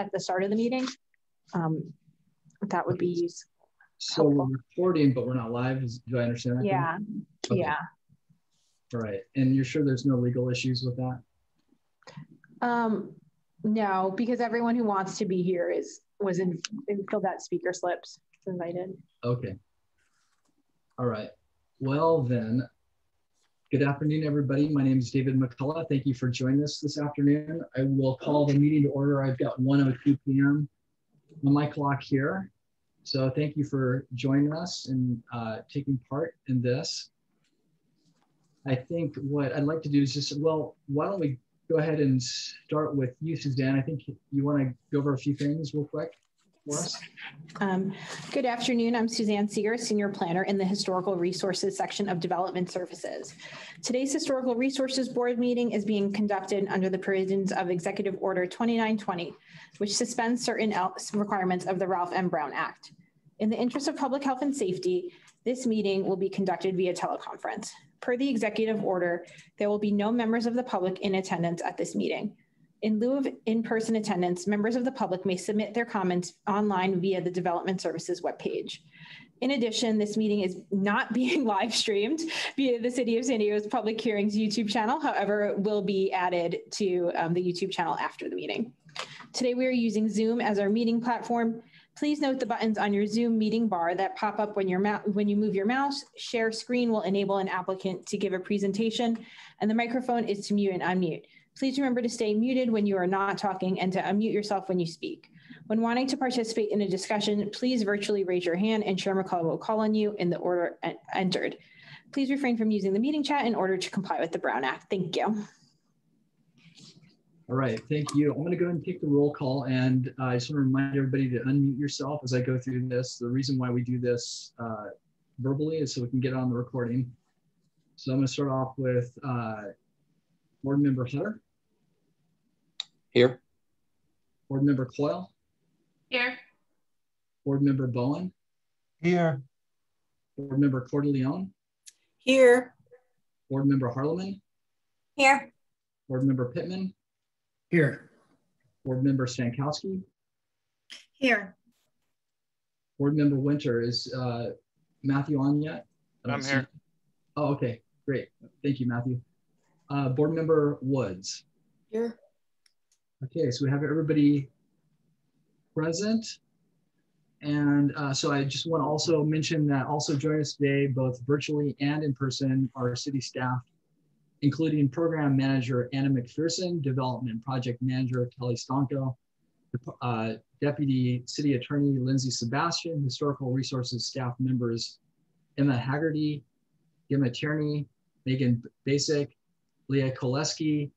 at the start of the meeting. Um, that would be useful. So we're recording, but we're not live. Do I understand that? Yeah. Okay. Yeah. All right. And you're sure there's no legal issues with that? Um, no, because everyone who wants to be here is was in, in filled out speaker slips. invited. Okay. All right. Well then, good afternoon, everybody. My name is David McCullough. Thank you for joining us this afternoon. I will call the meeting to order. I've got 1:02 p.m. on my clock here. So thank you for joining us and uh, taking part in this. I think what I'd like to do is just, well, why don't we go ahead and start with you, Suzanne. I think you want to go over a few things real quick Um, good afternoon. I'm Suzanne Segur, Senior Planner in the Historical Resources section of Development Services. Today's Historical Resources Board meeting is being conducted under the provisions of Executive Order 2920, which suspends certain requirements of the Ralph M. Brown Act. In the interest of public health and safety, this meeting will be conducted via teleconference. Per the executive order, there will be no members of the public in attendance at this meeting. In lieu of in-person attendance, members of the public may submit their comments online via the Development Services webpage. In addition, this meeting is not being live streamed via the City of San Diego's Public Hearings YouTube channel. However, it will be added to um, the YouTube channel after the meeting. Today, we are using Zoom as our meeting platform. Please note the buttons on your Zoom meeting bar that pop up when, when you move your mouse. Share screen will enable an applicant to give a presentation, and the microphone is to mute and unmute. Please remember to stay muted when you are not talking and to unmute yourself when you speak. When wanting to participate in a discussion, please virtually raise your hand and Chair McCullough will call on you in the order entered. Please refrain from using the meeting chat in order to comply with the Brown Act. Thank you. All right, thank you. I'm going to go ahead and take the roll call, and uh, I just want to remind everybody to unmute yourself as I go through this. The reason why we do this uh, verbally is so we can get on the recording. So I'm going to start off with uh, Board Member Hutter. Here. Board Member Coyle. Here. Board Member Bowen. Here. Board Member Cordellione. Here. Board Member Harleman. Here. Board Member Pittman. Here. Board Member Stankowski. Here. Board Member Winter, is uh, Matthew on yet? I'm here. Oh, okay, great. Thank you, Matthew. Uh, Board Member Woods. Here. Okay, so we have everybody present. And uh, so I just want to also mention that also joining us today, both virtually and in person, our city staff including program manager Anna McPherson, development project manager Kelley Stanco, uh, deputy city attorney Lindsay Sebastian, historical resources staff members Emma Haggerty, Gemma Tierney, Megan Basic, Leah Koleski,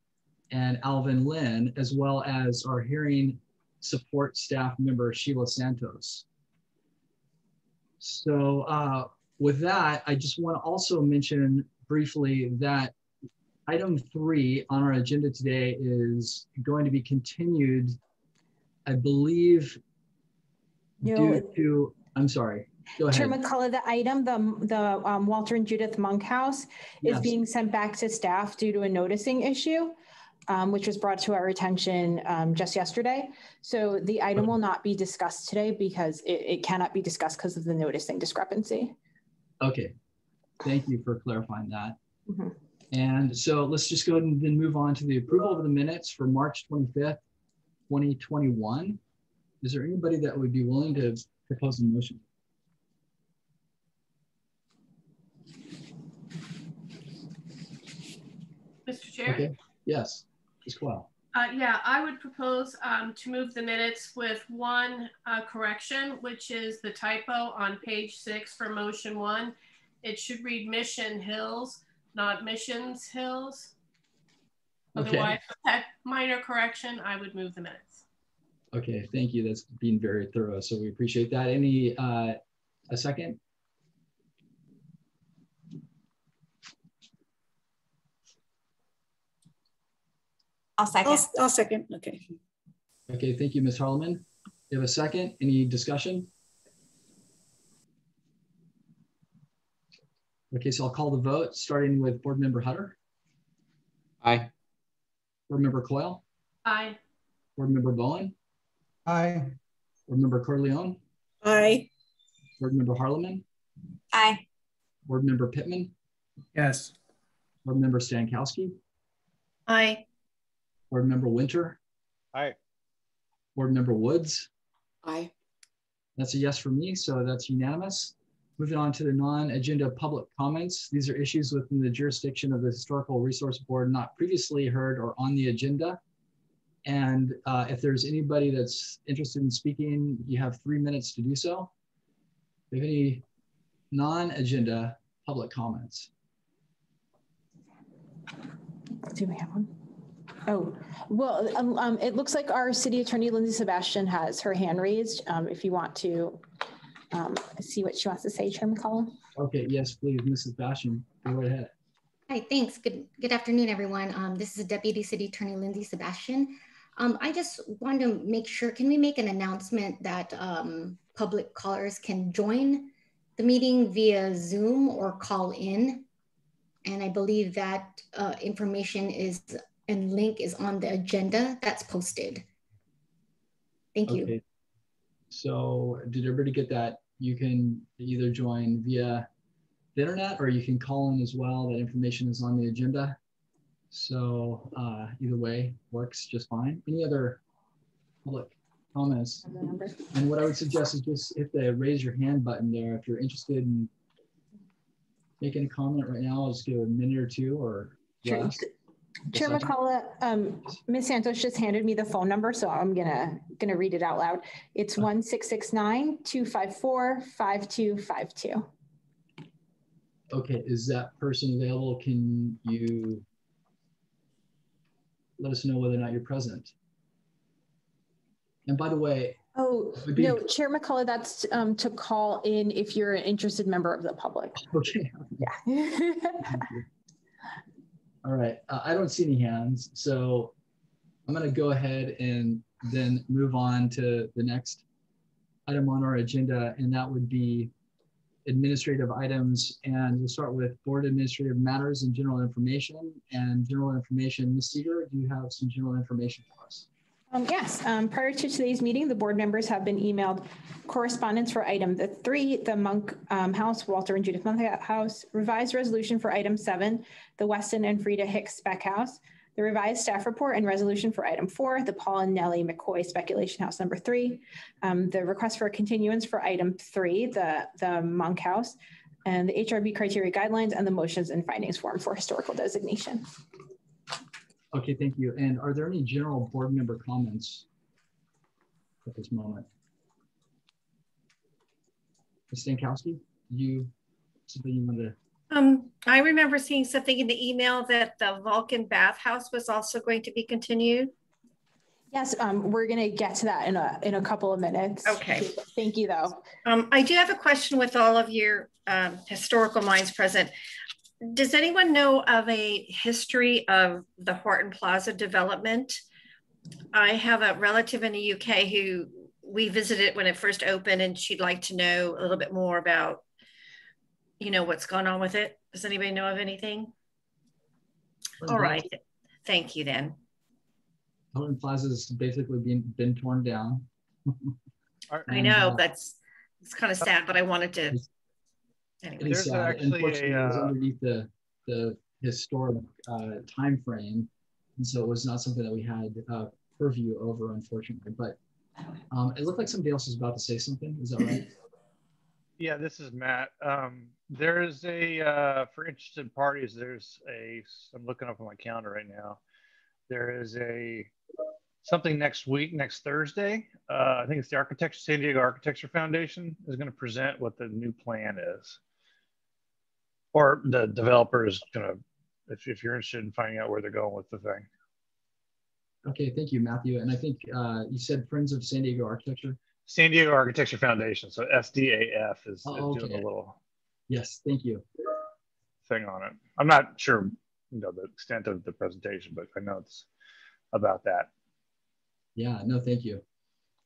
and Alvin Lynn, as well as our hearing support staff member Sheila Santos. So uh, with that, I just want to also mention briefly that item three on our agenda today is going to be continued, I believe, no. due to, I'm sorry, go ahead. Chair McCullough, the item, the, the um, Walter and Judith Monk House is yes. being sent back to staff due to a noticing issue. Um, which was brought to our attention um, just yesterday. So the item will not be discussed today because it, it cannot be discussed because of the noticing discrepancy. Okay, thank you for clarifying that. Mm -hmm. And so let's just go and then move on to the approval of the minutes for March 25th, 2021. Is there anybody that would be willing to propose a motion? Mr. Chair? Okay. Yes, Ms. Quell. Uh, yeah, I would propose um, to move the minutes with one uh, correction, which is the typo on page six for motion one. It should read Mission Hills not Missions Hills. Otherwise, okay. that minor correction, I would move the minutes. Okay, thank you. That's been very thorough. So we appreciate that. Any, uh, a second? I'll second. I'll, I'll second. Okay. Okay, thank you, Ms. Harleman. You have a second? Any discussion? Okay, so I'll call the vote, starting with Board Member Hutter. Aye. Board Member Coyle. Aye. Board Member Bowen. Aye. Board Member Corleone, Aye. Board Member Harleman, Aye. Board Member Pittman, Yes. Board Member Stankowski, Aye. Board Member Winter, Aye. Board Member Woods. Aye. That's a yes for me, so that's unanimous. Moving on to the non-agenda public comments. These are issues within the jurisdiction of the Historical Resource Board not previously heard or on the agenda. And uh, if there's anybody that's interested in speaking, you have three minutes to do so. If you have any non-agenda public comments? Do we have one? Oh, well, um, um, it looks like our city attorney, Lindsay Sebastian, has her hand raised. Um, if you want to um, see what she wants to say, Chair McCullough. Okay, yes, please, Ms. Sebastian, go right ahead. Hi, thanks. Good, good afternoon, everyone. Um, this is Deputy City Attorney Lindsay Sebastian. Um, I just wanted to make sure, can we make an announcement that um, public callers can join the meeting via Zoom or call in? And I believe that uh, information is and link is on the agenda that's posted. Thank you. Okay. So did everybody get that? You can either join via the internet or you can call in as well. That information is on the agenda. So uh, either way works just fine. Any other public comments? And what I would suggest is just hit the raise your hand button there if you're interested in making a comment right now. I'll just give a minute or two or Sure. Chair McCullough, um, Ms. Santos just handed me the phone number, so I'm gonna, gonna read it out loud. It's one six six nine two five four five two five two. Okay, is that person available? Can you let us know whether or not you're present? And by the way, Oh, no, Chair McCullough, that's um, to call in if you're an interested member of the public. okay, Yeah. all right. Uh, I don't see any hands, so I'm going to go ahead and then move on to the next item on our agenda, and that would be administrative items. And we'll start with board administrative matters and general information. And general information, Ms. Segur, do you have some general information for us? Um, Yes, um, prior to today's meeting, the board members have been emailed correspondence for item the three, the Monk um, House, Walter and Judith Monk House, revised resolution for item seven, the Weston and Frida Hicks Spec House, the revised staff report and resolution for item four, the Paul and Nellie McCoy Speculation House number three, um, the request for a continuance for item three, the, the Monk House, and the HRB criteria guidelines and the motions and findings form for historical designation. Okay, thank you. And are there any general board member comments at this moment? Ms. Stankowski, you, something you wanted to, Um, I remember seeing something in the email that the Vulcan bathhouse was also going to be continued. Yes, um, we're gonna get to that in a, in a couple of minutes. Okay. Thank you, though. Um, I do have a question with all of your um, historical minds present. Does anyone know of a history of the Horton Plaza development? I have a relative in the UK who we visited when it first opened, and she'd like to know a little bit more about, you know, what's going on with it. Does anybody know of anything? All right, thank you then. Horton Plaza Plaza's basically been, been torn down. I know uh, that's it's kind of sad, but I wanted to. Anyway, is There's sad. actually Unfortunately, it was uh, underneath the, the historic uh, timeframe. And so it was not something that we had uh, purview over, unfortunately. But um, it looked like somebody else was about to say something. Is that right? Yeah, this is Matt. Um, there's a, uh, for interested parties, there's a, I'm looking up on my calendar right now. There is a, something next week, next Thursday. Uh, I think it's the Architecture, San Diego Architecture Foundation is going to present what the new plan is. Or the developer is going to, if, if you're interested in finding out where they're going with the thing. Okay, thank you, Matthew. And I think uh, you said Friends of San Diego Architecture. San Diego Architecture Foundation. So SDAF is, is Oh, doing a little Yes, thank you. thing on it. I'm not sure, you know, the extent of the presentation, but I know it's about that. Yeah, no, thank you.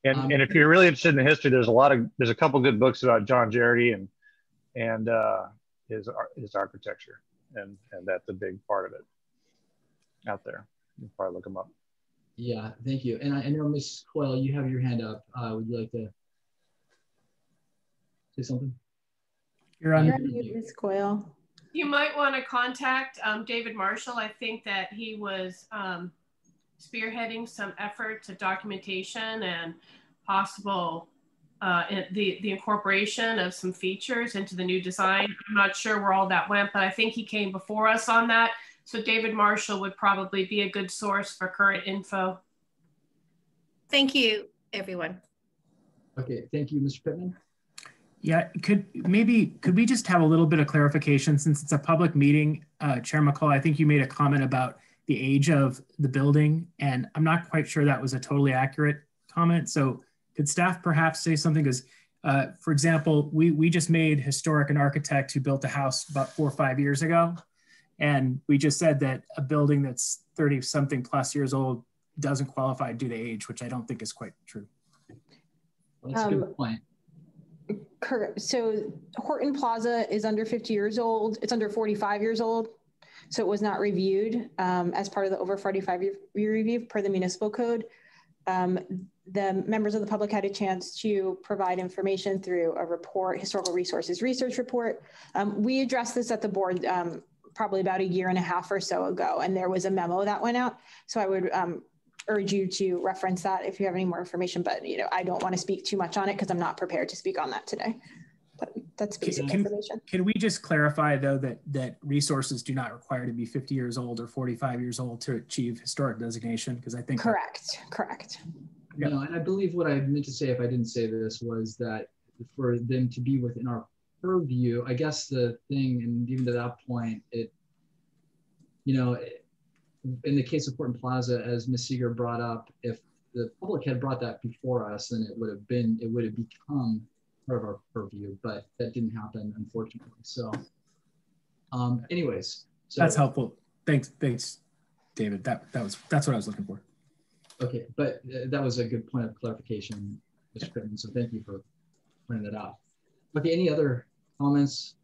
And, Um, and if you're really interested in the history, there's a lot of there's a couple good books about Jon Jerde and and uh, his ar- his architecture, and and that's a big part of it out there. You can probably look them up. Yeah, thank you. And I, I know Ms. Coyle, you have your hand up. Uh, would you like to say something? You're on. You're on mute, Ms. Coyle. You might want to contact um, David Marshall. I think that he was um, spearheading some efforts of documentation and possible uh, the, the incorporation of some features into the new design. I'm not sure where all that went, but I think he came before us on that. So David Marshall would probably be a good source for current info. Thank you, everyone. Okay, thank you, Mr. Pittman. Yeah, could maybe could we just have a little bit of clarification since it's a public meeting, uh, Chair McCall? I think you made a comment about the age of the building, and I'm not quite sure that was a totally accurate comment. So could staff perhaps say something? Because, uh, for example, we we just made historic an architect who built a house about four or five years ago, and we just said that a building that's 30 something plus years old doesn't qualify due to age, which I don't think is quite true. Well, that's a Um, good point. So Horton Plaza is under 50 years old. It's under 45 years old. So it was not reviewed um, as part of the over 45 year year review per the municipal code. Um, the members of the public had a chance to provide information through a report, historical resources research report. Um, we addressed this at the board um, probably about a year and a half or so ago, and there was a memo that went out. So I would um, urge you to reference that if you have any more information. But you know, I don't want to speak too much on it because I'm not prepared to speak on that today. But that's basic Can- information. Can we just clarify though that that resources do not require to be 50 years old or 45 years old to achieve historic designation? Because I think Correct. Correct. Yeah. No, and I believe what I meant to say, if I didn't say this, was that for them to be within our purview, I guess the thing, and even to that point, it, you know, it- in the case of Horton Plaza, as Ms. Segur brought up, if the public had brought that before us, then it would have been, it would have become part of our purview, but that didn't happen, unfortunately. So, um, anyways, so that's helpful. Thanks, thanks, David. That that was that's what I was looking for. Okay, but uh, that was a good point of clarification, Mr. Pittman, so thank you for pointing that out. Okay, any other comments?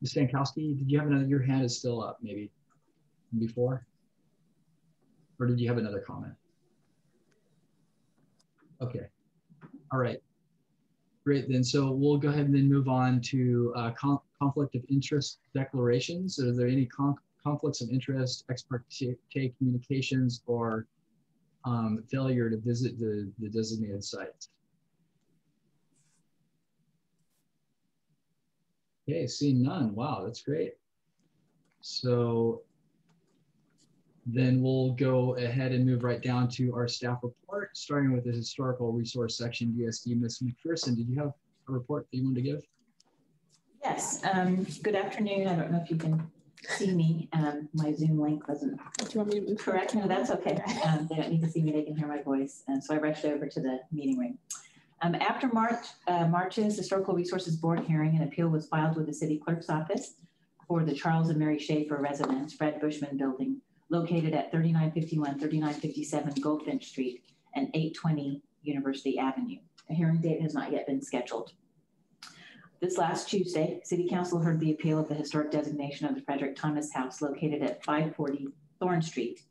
Ms. Stankowski, did you have another, your hand is still up maybe before? Or did you have another comment? Okay, all right. Great, then so we'll go ahead and then move on to uh, con- conflict of interest declarations. Are there any con- conflicts of interest, ex parte communications, or um, failure to visit the, the designated site. Okay, seeing none. Wow, that's great. So then we'll go ahead and move right down to our staff report, starting with the historical resource section, DSD. Ms. McPherson, did you have a report that you wanted to give? Yes, um, good afternoon. I don't know if you can see me. Um, my Zoom link wasn't Do you want me to correct. No, that's okay. Um, they don't need to see me. They can hear my voice. And so I rushed over to the meeting room. Um, after March, uh, March's Historical Resources Board hearing, an appeal was filed with the city clerk's office for the Charles and Mary Schaefer residence, Fred Bushman Building, located at 3951, 3957 Goldfinch Street and 820 University Avenue. A hearing date has not yet been scheduled. This last Tuesday, City Council heard the appeal of the historic designation of the Frederick Thomas House located at 540 Thorn Street,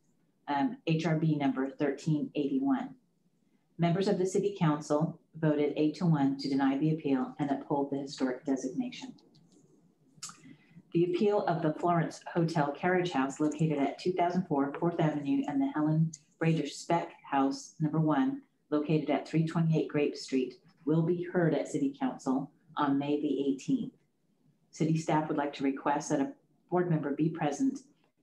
um, HRB number 1381. Members of the City Council voted eight to one to deny the appeal and uphold the historic designation. The appeal of the Florence Hotel Carriage House located at 2004 Fourth Avenue and the Helen Brader Speck House number one located at 328 Grape Street will be heard at City Council on May the 18th. City staff would like to request that a board member be present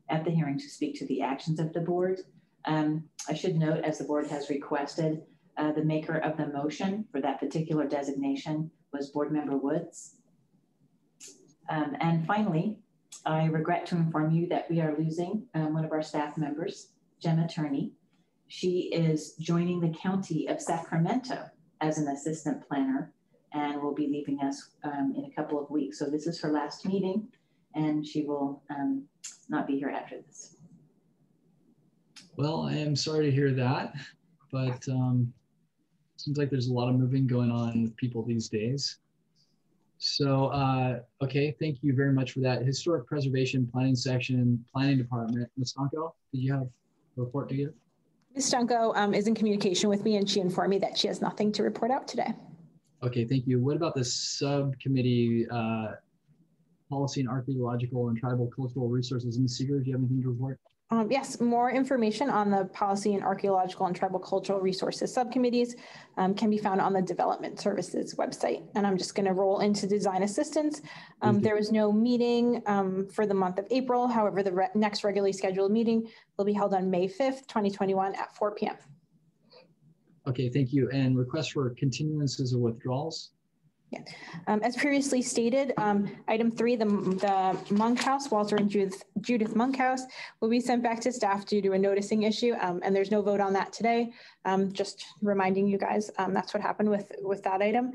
at the hearing to speak to the actions of the board. Um, I should note, as the board has requested, uh, the maker of the motion for that particular designation was Board Member Woods. Um, and finally, I regret to inform you that we are losing um, one of our staff members, Gemma Tierney. She is joining the county of Sacramento as an assistant planner and will be leaving us um, in a couple of weeks. So this is her last meeting and she will um, not be here after this. Well, I am sorry to hear that, but um, seems like there's a lot of moving going on with people these days. So, uh, okay, thank you very much for that. Historic Preservation Planning Section, Planning Department. Ms. Stanco, did you have a report to give? Ms. Junko um, is in communication with me and she informed me that she has nothing to report out today. Okay, thank you. What about the subcommittee, uh, policy and archaeological and tribal cultural resources? Ms. Segur, do you have anything to report? Um, yes, more information on the policy and archaeological and tribal cultural resources subcommittees um, can be found on the Development Services website. And I'm just going to roll into design assistance. Um, there was no meeting um, for the month of April. However, the re- next regularly scheduled meeting will be held on May 5th, 2021 at 4 p.m. Okay, thank you. And request for continuances or withdrawals? Um, as previously stated, um, item three, the, the Monk House, Walter and Judith, Judith Monk House will be sent back to staff due to a noticing issue. Um, and there's no vote on that today. Um, just reminding you guys, um, that's what happened with, with that item.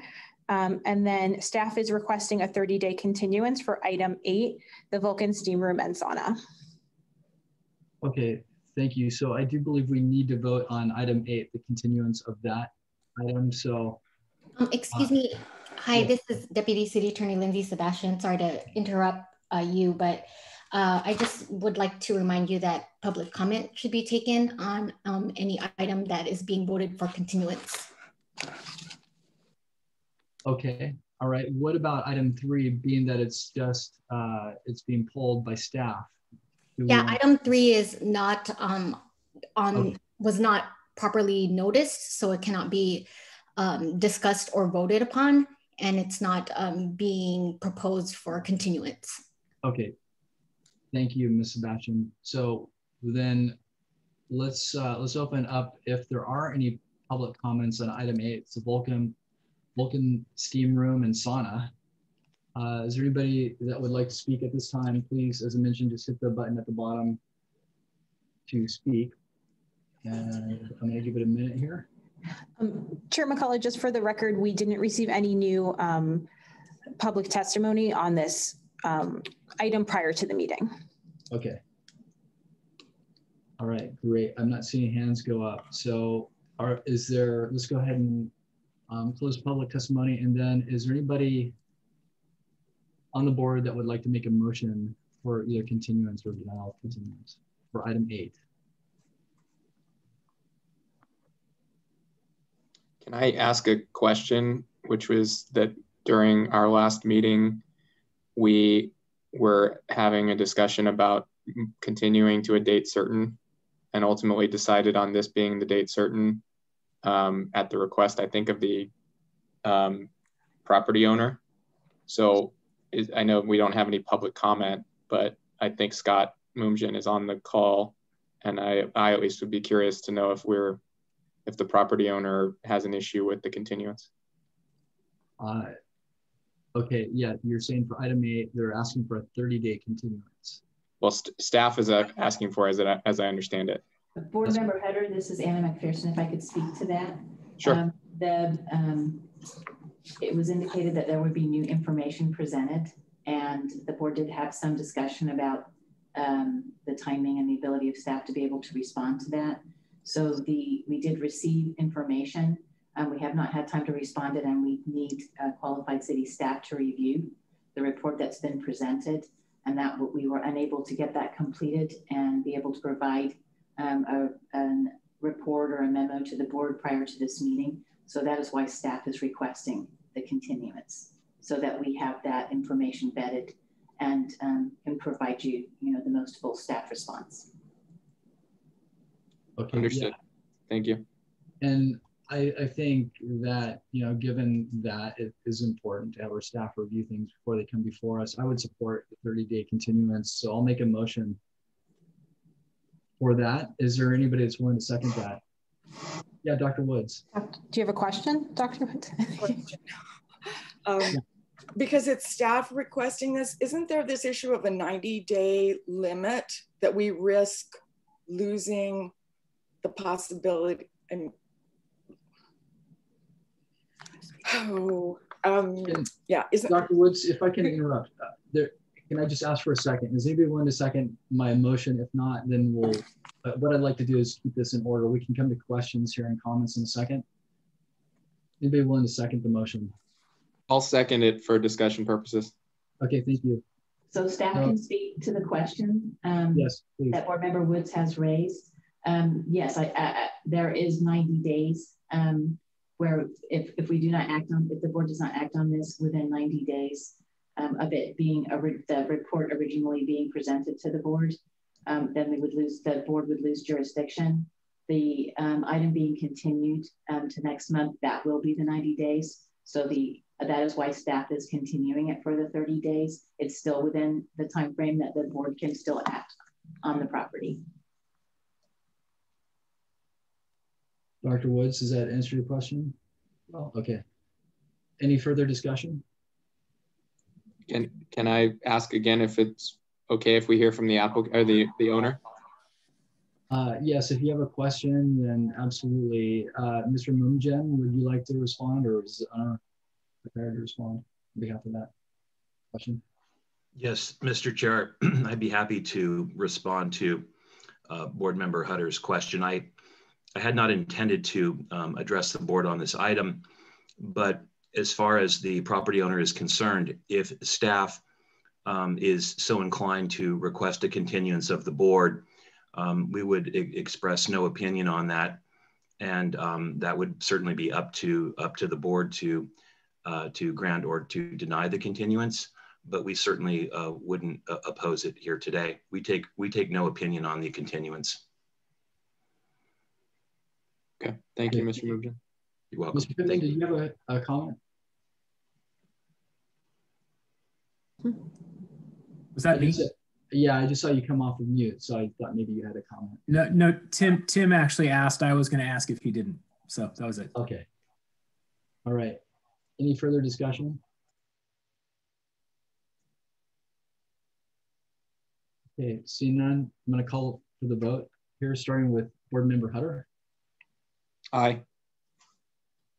Um, and then staff is requesting a 30 day continuance for item eight, the Vulcan Steam Room and Sauna. Okay, thank you. So I do believe we need to vote on item eight, the continuance of that item. So, Um, excuse me. Hi, yeah. this is Deputy City Attorney Lindsay Sebastian. Sorry to interrupt uh, you, but uh, I just would like to remind you that public comment should be taken on um, any item that is being voted for continuance. okay, all right. What about item three, being that it's just, uh, it's being pulled by staff? Do Yeah, item three is not um, on, Okay. was not properly noticed, so it cannot be um, discussed or voted upon, and it's not um, being proposed for continuance. Okay. Thank you, Ms. Sebastian. So then let's, uh, let's open up if there are any public comments on item eight, it's the Vulcan, Vulcan Steam Room and Sauna. Uh, is there anybody that would like to speak at this time? Please, as I mentioned, just hit the button at the bottom to speak. And I'm gonna give it a minute here. Um, Chair McCullough, just for the record, we didn't receive any new um, public testimony on this um, item prior to the meeting. Okay. All right, great. I'm not seeing hands go up. So are, is there, let's go ahead and um, close public testimony. And then is there anybody on the board that would like to make a motion for either continuance or denial of continuance for item eight? Can I ask a question, which was that during our last meeting, we were having a discussion about continuing to a date certain and ultimately decided on this being the date certain um, at the request, I think, of the um, property owner. So is, I know we don't have any public comment, but I think Scott Moomjian is on the call. And I, I at least would be curious to know if we're if the property owner has an issue with the continuance. Uh, okay, yeah, you're saying for item eight, they're asking for a 30 day continuance. Well, st- staff is uh, asking for, as, it, as I understand it. Board Yes. Member Hutter, this is Anna McPherson, if I could speak to that. Sure. Um, The, um, it was indicated that there would be new information presented, and the board did have some discussion about um, the timing and the ability of staff to be able to respond to that. So the, we did receive information. Um, we have not had time to respond it, and we need uh, qualified city staff to review the report that's been presented. And that we were unable to get that completed and be able to provide um, a, a report or a memo to the board prior to this meeting. So that is why staff is requesting the continuance, so that we have that information vetted and um, can provide you, you know, the most full staff response. Okay, yeah. Understood. Thank you. And I, I think that, you know, given that it is important to have our staff review things before they come before us, I would support the 30 day continuance. So I'll make a motion for that. Is there anybody that's willing to second that? Yeah, Dr. Woods. Do you have a question, Dr. Woods? question. Um, because it's staff requesting this, isn't there this issue of a 90 day limit that we risk losing the possibility and oh um yeah isn't Dr. Woods, if I can interrupt, uh, there, can I just ask for a second? Is anybody willing to second my motion? If not, then we'll, but what I'd like to do is keep this in order. We can come to questions here and comments in a second. Anybody willing to second the motion? I'll second it for discussion purposes. Okay, thank you. So staff No. can speak to the question um, Yes, please. that board member Woods has raised. Um, yes, I, I, there is 90 days um, where if, if we do not act on, if the board does not act on this within 90 days um, of it being, a re the report originally being presented to the board, um, then we would lose, the board would lose jurisdiction. The um, item being continued um, to next month, that will be the 90 days. So the that is why staff is continuing it for the 30 days. It's still within the time frame that the board can still act on the property. Dr. Woods, does that answer your question? Well, okay. Any further discussion? Can can I ask again if it's okay if we hear from the apple or the the owner? Uh, yes, if you have a question, then absolutely. Uh, Mr. Moomjian, would you like to respond or is uh, prepared to respond on behalf of that question? Yes, Mr. Chair, I'd be happy to respond to uh, Board Member Hutter's question. I, I had not intended to um, address the board on this item, but as far as the property owner is concerned, if staff um, is so inclined to request a continuance of the board, um, we would express no opinion on that. And um, that would certainly be up to up to the board to uh, to grant or to deny the continuance but we certainly uh, wouldn't uh, oppose it here today. We take we take no opinion on the continuance. Okay, thank you, Mr. Moomjian. You're welcome. Mr. Pittman, did you have a, a comment? Was that me? Yeah, I just saw you come off of mute, so I thought maybe you had a comment. No, no. Tim, Tim actually asked. I was going to ask if he didn't, so that was it. Okay. All right. Any further discussion? Okay, seeing none, I'm going to call for the vote here, starting with Board Member Hutter. Aye.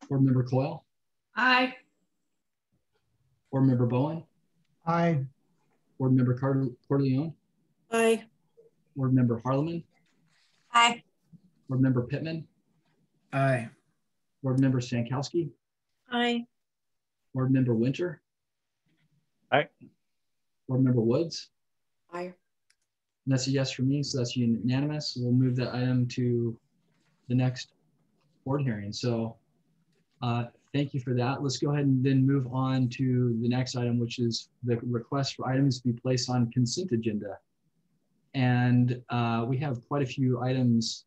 Board Member Coyle. Aye. Board Member Bowen. Aye. Board Member Corleone. Aye. Board Member Harleman. Aye. Board Member Pittman. Aye. Board Member Stankowski. Aye. Board Member Winter. Aye. Board Member Woods. Aye. And that's a yes for me, so that's unanimous. We'll move that item to the next board hearing. So uh, thank you for that. Let's go ahead and then move on to the next item, which is the request for items to be placed on consent agenda. And uh, we have quite a few items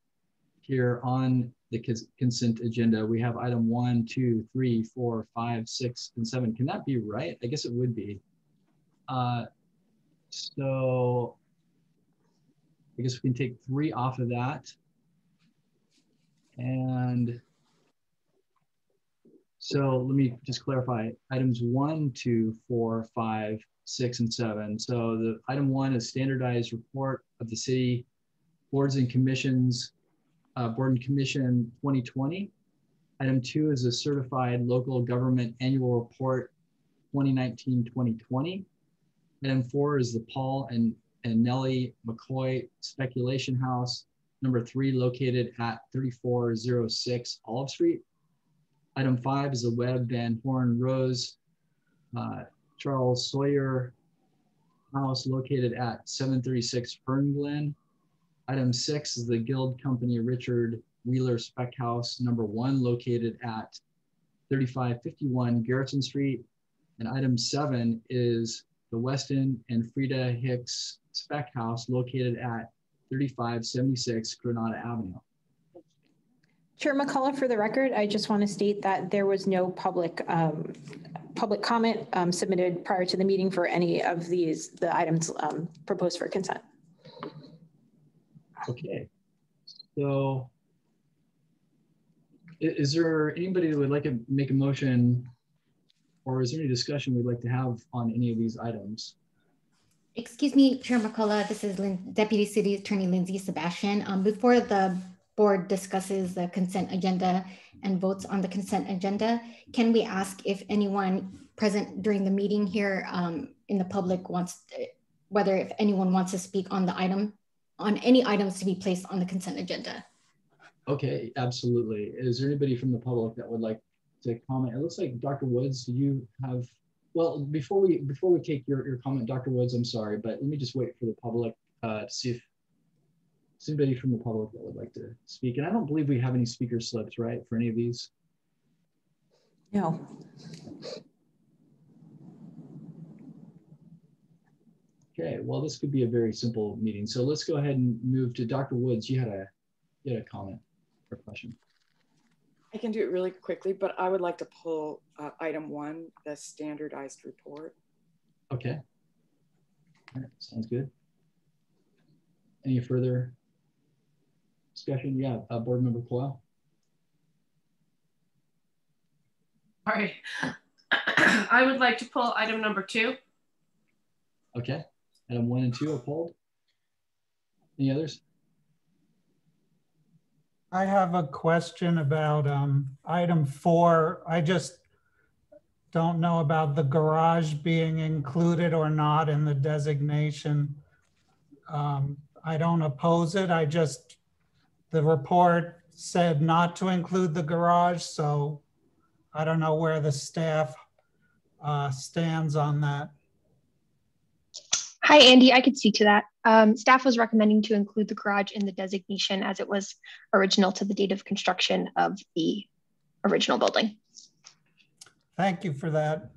here on the consent agenda. We have item one, two, three, four, five, six, and seven. Can that be right? I guess it would be. Uh, so I guess we can take three off of that. And so let me just clarify items one, two, four, five, six, and seven. So the item one is standardized report of the city boards and commissions, uh, board and commission 2020. Item two is a certified local government annual report 2019-2020. Item four is the Paul and and Nellie McCoy Speculation House, number three, located at 3406 Olive Street. Item five is the Webb Van Horn Rose uh, Charles Sawyer House located at 736 Fern Glen. Item six is the Guild Company Richard Wheeler Spec House, number one, located at 3551 Garrison Street. And item seven is the Weston and Frida Hicks spec house located at 3576 Granada Avenue. Chair McCullough, for the record, I just want to state that there was no public um, public comment um, submitted prior to the meeting for any of these the items um, proposed for consent. Okay, so is there anybody who would like to make a motion or is there any discussion we'd like to have on any of these items? Excuse me, Chair McCullough, this is Lin Deputy City Attorney Lindsay Sebastian. Um, before the board discusses the consent agenda and votes on the consent agenda, can we ask if anyone present during the meeting here um, in the public wants, to, whether if anyone wants to speak on the item, on any items to be placed on the consent agenda? Okay, absolutely. Is there anybody from the public that would like to comment? It looks like Dr. Woods, you have well, before we before we take your, your comment, Dr. Woods, I'm sorry, but let me just wait for the public uh, to see if Is anybody from the public that would like to speak? And I don't believe we have any speaker slips, right, for any of these? No. Okay, well, this could be a very simple meeting. So let's go ahead and move to Dr. Woods. You had a, you had a comment or question. I can do it really quickly, but I would like to pull uh, item one, the standardized report. Okay. All right, sounds good. Any further discussion? Yeah, uh, Board Member Coyle. All right. I would like to pull item number two. Okay. Item one and two are pulled. Any others? I have a question about um, item four. I just don't know about the garage being included or not in the designation. Um, I don't oppose it. I just, the report said not to include the garage, so I don't know where the staff uh, stands on that. Hi, Andy. I could speak to that. Um, staff was recommending to include the garage in the designation as it was original to the date of construction of the original building. Thank you for that.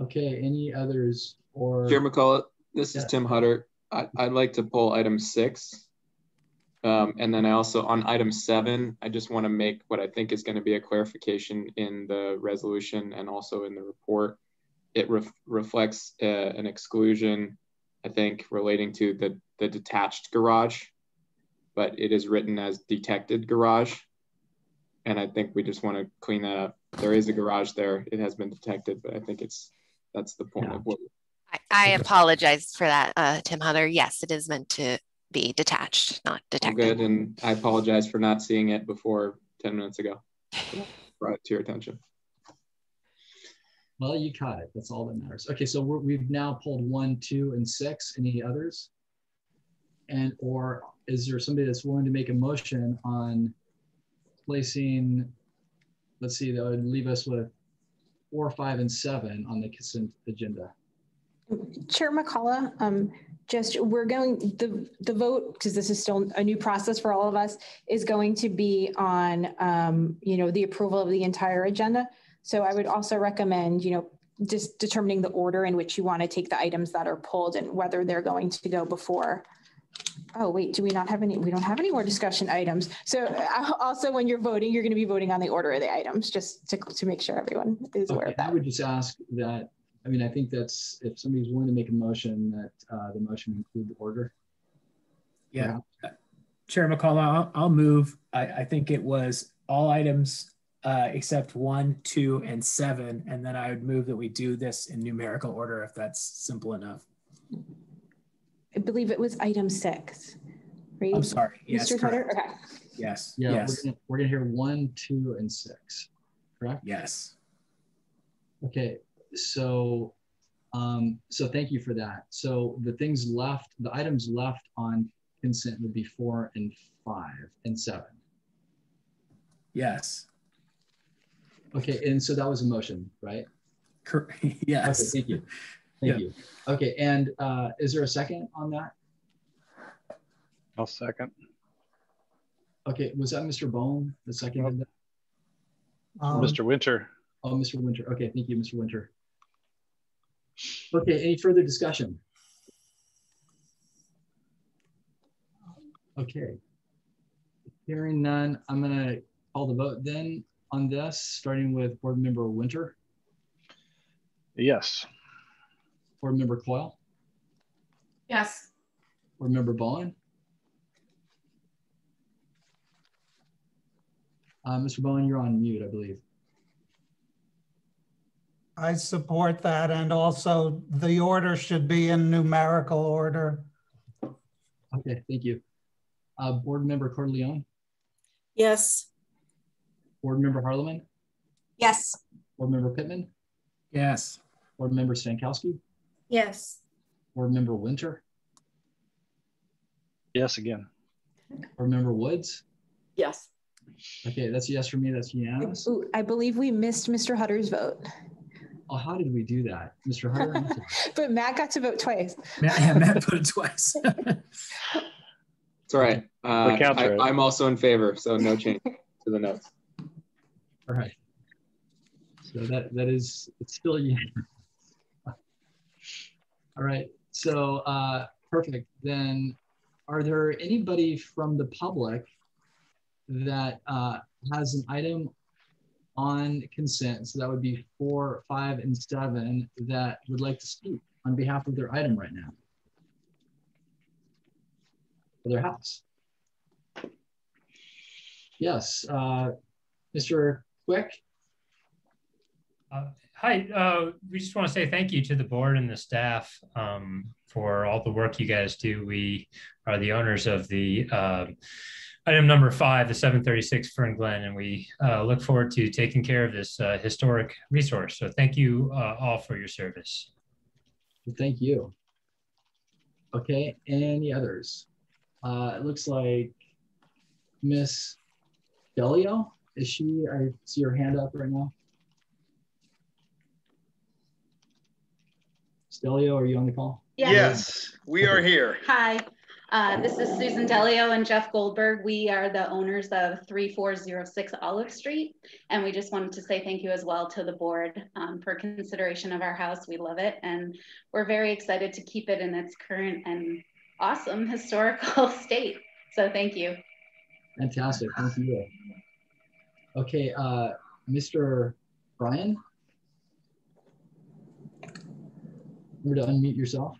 Okay, any others or? Chair McCullough, this is Tim Hutter. I'd like to pull item six. Um, and then I also, on item seven, I just want to make what I think is going to be a clarification in the resolution and also in the report. It ref- reflects uh, an exclusion, I think, relating to the, the detached garage, but it is written as detected garage. And I think we just want to clean that up. There is a garage there. It has been detected, but I think it's, that's the point Yeah. of what I, I apologize for that, uh, Tim Hutter. Yes, it is meant to be detached, not All detected. good, and I apologize for not seeing it before 10 minutes ago. Brought it to your attention. Well, you caught it. That's all that matters. Okay, so we're, we've now pulled one, two, and six. Any others? And or is there somebody that's willing to make a motion on placing, let's see, that would leave us with four, five, and seven on the consent agenda. Chair McCullough, um, just, we're going, the, the vote, because this is still a new process for all of us, is going to be on, um, you know, the approval of the entire agenda. So I would also recommend, you know, just determining the order in which you want to take the items that are pulled and whether they're going to go before. Oh, wait, do we not have any, we don't have any more discussion items. So uh, also when you're voting, you're going to be voting on the order of the items, just to, to make sure everyone is aware Okay, of I would just ask that, I mean, I think that's, if somebody's willing to make a motion, that uh, the motion include the order. Yeah. Chair McCullough, I'll, I'll move. I, I think it was all items uh, except one, two, and seven. And then I would move that we do this in numerical order if that's simple enough. I believe it was item six, right? I'm sorry. Yes, Mr. Hutter? correct. Okay. Yes. Yeah, Yes. we're gonna hear one, two, and six, correct? Yes. Okay, so, um, so thank you for that. So the things left, the items left on consent would be four and five and seven. Yes. Okay, and so that was a motion, right? Cor- Okay, Yes. thank you. Thank Yeah. you. Okay, and uh, is there a second on that? I'll second. Okay, was that Mr. Bowen, the second? of? Um, Mr. Winter. Oh, Mr. Winter. Okay, thank you, Mr. Winter. Okay, any further discussion? Okay. Hearing none, I'm gonna call the vote then on this, starting with Board Member Winter, Yes. Board Member Coyle, Yes. Board Member Bowen. Uh, Mr. Bowen, you're on mute, I believe. I support that. And also the order should be in numerical order. Okay, thank you. Uh, Board Member Corleone, Yes. Board Member Harleman, Yes. Board Member Pittman, Yes. Board Member Stankowski, Yes. Board Member Winter, Yes, again. Board Member Woods. Yes. Okay, that's a yes for me. That's unanimous. I believe we missed Mr. Hutter's vote. Oh, how did we do that? Mr. Hutter? but Matt got to vote twice. Matt, yeah, Matt put it twice. It's all right. Uh, I, right? I'm also in favor, so no change to the notes. All right. So that that is it's still yeah. All right. So uh, perfect. Then, are there anybody from the public that uh, has an item on consent? So that would be four, five, and seven that would like to speak on behalf of their item right now. For their house. Yes, uh, Mr. Quick. Uh, hi, uh, we just want to say thank you to the board and the staff um, for all the work you guys do. We are the owners of the uh, item number five, the 736 Fern Glen, and we uh, look forward to taking care of this uh, historic resource. So thank you uh, all for your service. Thank you. Okay, any others? Uh, it looks like Miss Delio, is she, I see her hand up right now. Stelio, are you on the call? Yes, we are here. Hi, uh, this is Susan Delio and Jeff Goldberg. We are the owners of 3406 Olive Street. And we just wanted to say thank you as well to the board um, for consideration of our house. We love it. And we're very excited to keep it in its current and awesome historical state. So thank you. Fantastic, thank you. Okay, uh, Mr. Brian? Remember to unmute yourself.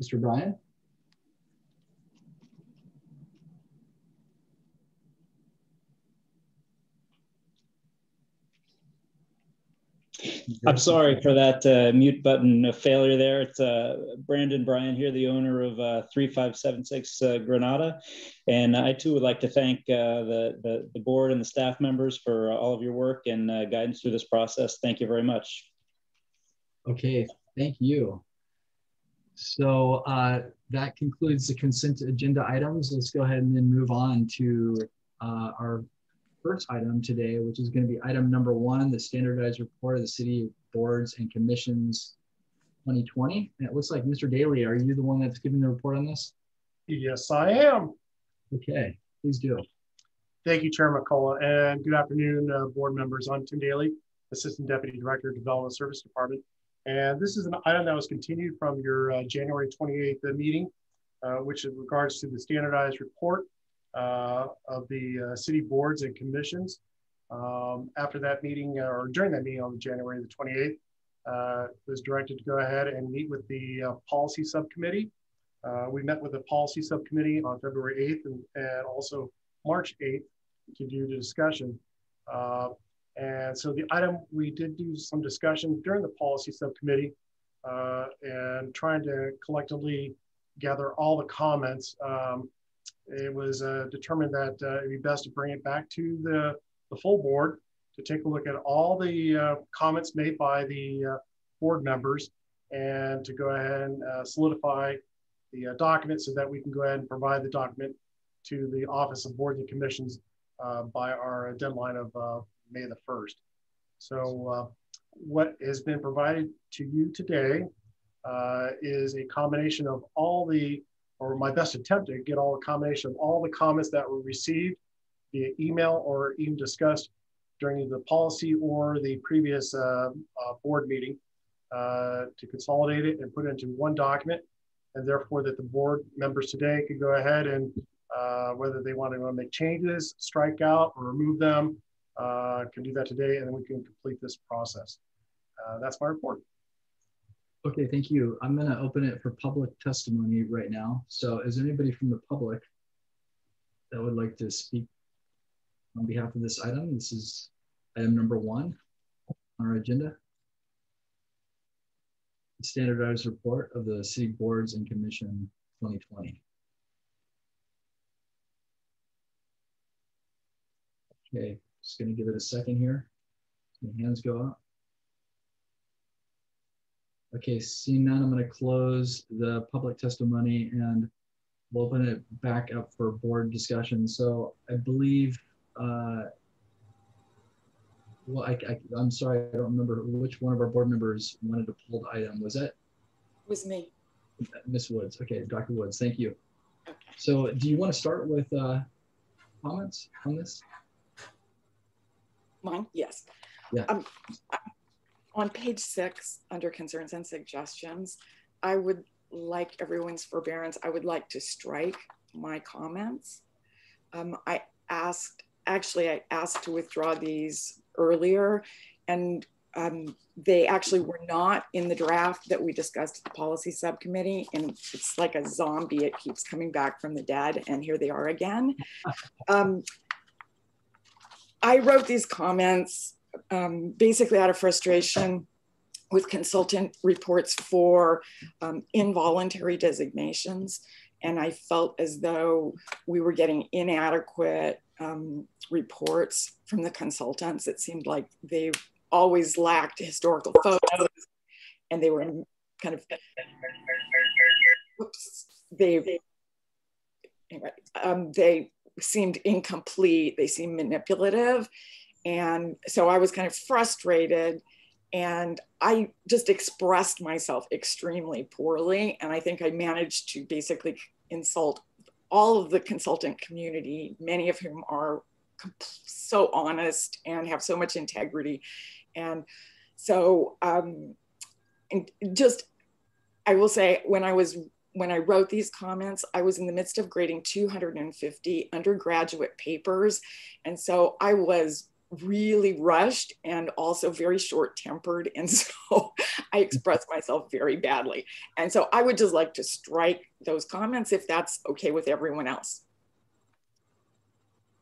Mr. Brian? I'm sorry for that uh, mute button failure there. It's uh, Brandon Bryan here, the owner of uh, 3576 uh, Granada. And I too would like to thank uh, the, the, the, board and the staff members for all of your work and uh, guidance through this process. Thank you very much. Okay, thank you. So that concludes the consent agenda items. Let's go ahead and then move on to our first item today, which is going to be item number one, the standardized report of the city boards and commissions 2020. And it looks like Mr. Daly, are you the one that's giving the report on this? Yes, I am. Okay, please do. Thank you, Chair McCullough, and good afternoon, uh, board members. I'm Tim Daly, Assistant Deputy Director, Development Service Department. And this is an item that was continued from your uh, January 28th meeting, uh, which in regards to the standardized report uh, of the uh, city boards and commissions. Um, after that meeting, or during that meeting on January the 28th, uh, was directed to go ahead and meet with the policy subcommittee. we met with the policy subcommittee on February 8th and, and also March 8th to do the discussion. And so the item, we did do some discussion during the policy subcommittee uh, and trying to collectively gather all the comments. Um, it was uh, determined that uh, it'd be best to bring it back to the, the full board to take a look at all the uh, comments made by the uh, board members and to go ahead and uh, solidify the document so that we can go ahead and provide the document to the Office of Boards and Commissions by our deadline of May the 1st. So what has been provided to you today is a combination of all the or my best attempt to get all the combination of all the comments that were received via email or even discussed during the policy or the previous uh, uh, board meeting uh, to consolidate it and put it into one document and therefore that the board members today could go ahead and uh, whether they want to make changes, strike out or remove them, uh, can do that today and then we can complete this process. Uh, that's my report. Okay, thank you. I'm going to open it for public testimony right now. So is there anybody from the public that would like to speak on behalf of this item? This is item number one on our agenda. The standardized report of the City Boards and Commission 2020. Okay, just going to give it a second here. My hands go up. Okay, seeing none, I'm going to close the public testimony and we'll open it back up for board discussion. So I believe uh, well, I, I, I'm sorry, I don't remember which one of our board members wanted to pull the item. Was that It was me. Miss Woods? Okay, Dr. Woods, thank you. So do you want to start with uh, comments on this? Mine, yes. Yeah. Um, on page six, under concerns and suggestions, I would like everyone's forbearance. I would like to strike my comments. Um, I asked, actually, I asked to withdraw these earlier, and um, they actually were not in the draft that we discussed at the policy subcommittee. And it's like a zombie, it keeps coming back from the dead, and here they are again. Um, I wrote these comments um, basically out of frustration with consultant reports for um, involuntary designations. And I felt as though we were getting inadequate um, reports from the consultants. It seemed like they always lacked historical photos and they were kind of, whoops, they, anyway, um, they seemed incomplete, they seemed manipulative. And so I was kind of frustrated and I just expressed myself extremely poorly. And I think I managed to basically insult all of the consultant community, many of whom are so honest and have so much integrity. And so, um, and just, I will say, when I was when I wrote these comments, I was in the midst of grading 250 undergraduate papers. And so I was really rushed and also very short tempered. And so I expressed myself very badly. And so I would just like to strike those comments if that's okay with everyone else.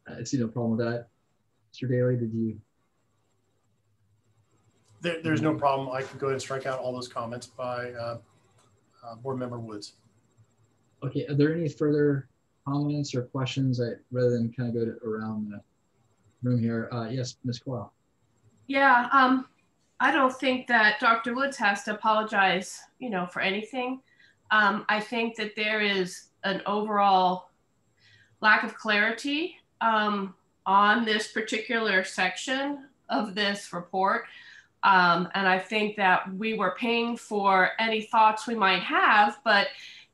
I see no problem with that. Mr. Daly, did you? There, there's no problem. I can go ahead and strike out all those comments by uh, uh, Board Member Woods. Okay, are there any further comments or questions I, rather than kind of go to, around the room here? Uh, yes, Ms. Coyle. Yeah, um, I don't think that Dr. Woods has to apologize, you know, for anything. Um, I think that there is an overall lack of clarity um, on this particular section of this report. Um, and I think that we were paying for any thoughts we might have, but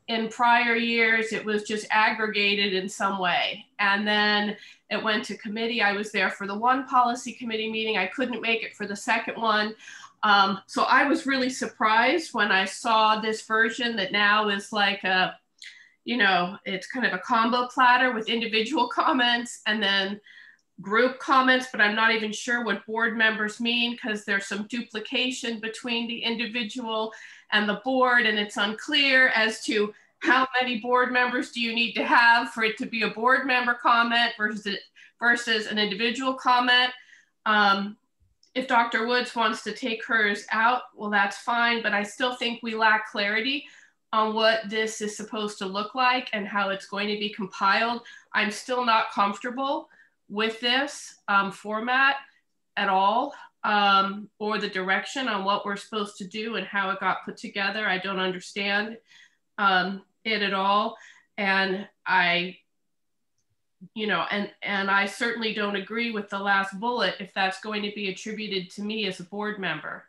in prior years, it was just aggregated in some way. And then it went to committee. I was there for the one policy committee meeting. I couldn't make it for the second one. Um, so I was really surprised when I saw this version that now is like a, you know, it's kind of a combo platter with individual comments and then group comments, but I'm not even sure what board members mean because there's some duplication between the individual and the board, and it's unclear as to how many board members do you need to have for it to be a board member comment versus, versus an individual comment. Um, if Dr. Woods wants to take hers out, well, that's fine, but I still think we lack clarity on what this is supposed to look like and how it's going to be compiled. I'm still not comfortable with this um, format at all um, or the direction on what we're supposed to do and how it got put together. I don't understand um, it at all. And I, you know, and, and I certainly don't agree with the last bullet if that's going to be attributed to me as a board member.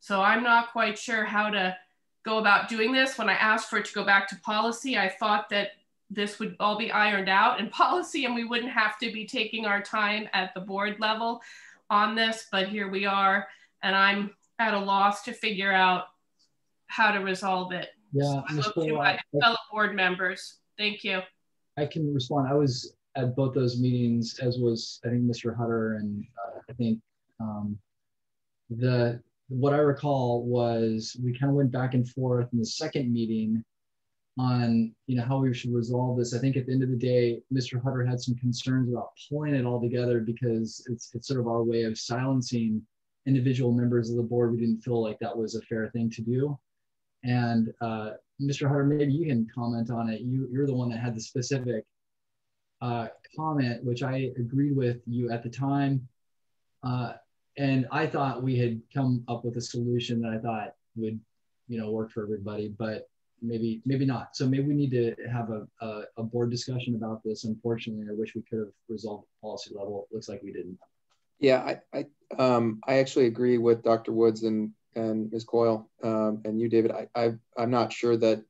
So I'm not quite sure how to go about doing this. When I asked for it to go back to policy, I thought that this would all be ironed out in policy and we wouldn't have to be taking our time at the board level on this, but here we are. And I'm at a loss to figure out how to resolve it. Yeah, so I look to my fellow board members. Thank you. I can respond. I was at both those meetings, as was I think Mr. Hutter, and uh, I think um, the what I recall was we kind of went back and forth in the second meeting on you know how we should resolve this. I think at the end of the day, Mr. Hutter had some concerns about pulling it all together because it's it's sort of our way of silencing individual members of the board. We didn't feel like that was a fair thing to do. And uh, Mr. Hutter, maybe you can comment on it. You you're the one that had the specific uh, comment, which I agreed with you at the time. Uh, and I thought we had come up with a solution that I thought would, you know, work for everybody. But maybe maybe not. So maybe we need to have a, a, a board discussion about this. Unfortunately, I wish we could have resolved policy level. It looks like we didn't. Yeah, I I, um, I actually agree with Dr. Woods and and Ms. Coyle um, and you, David. I, I I'm not sure that,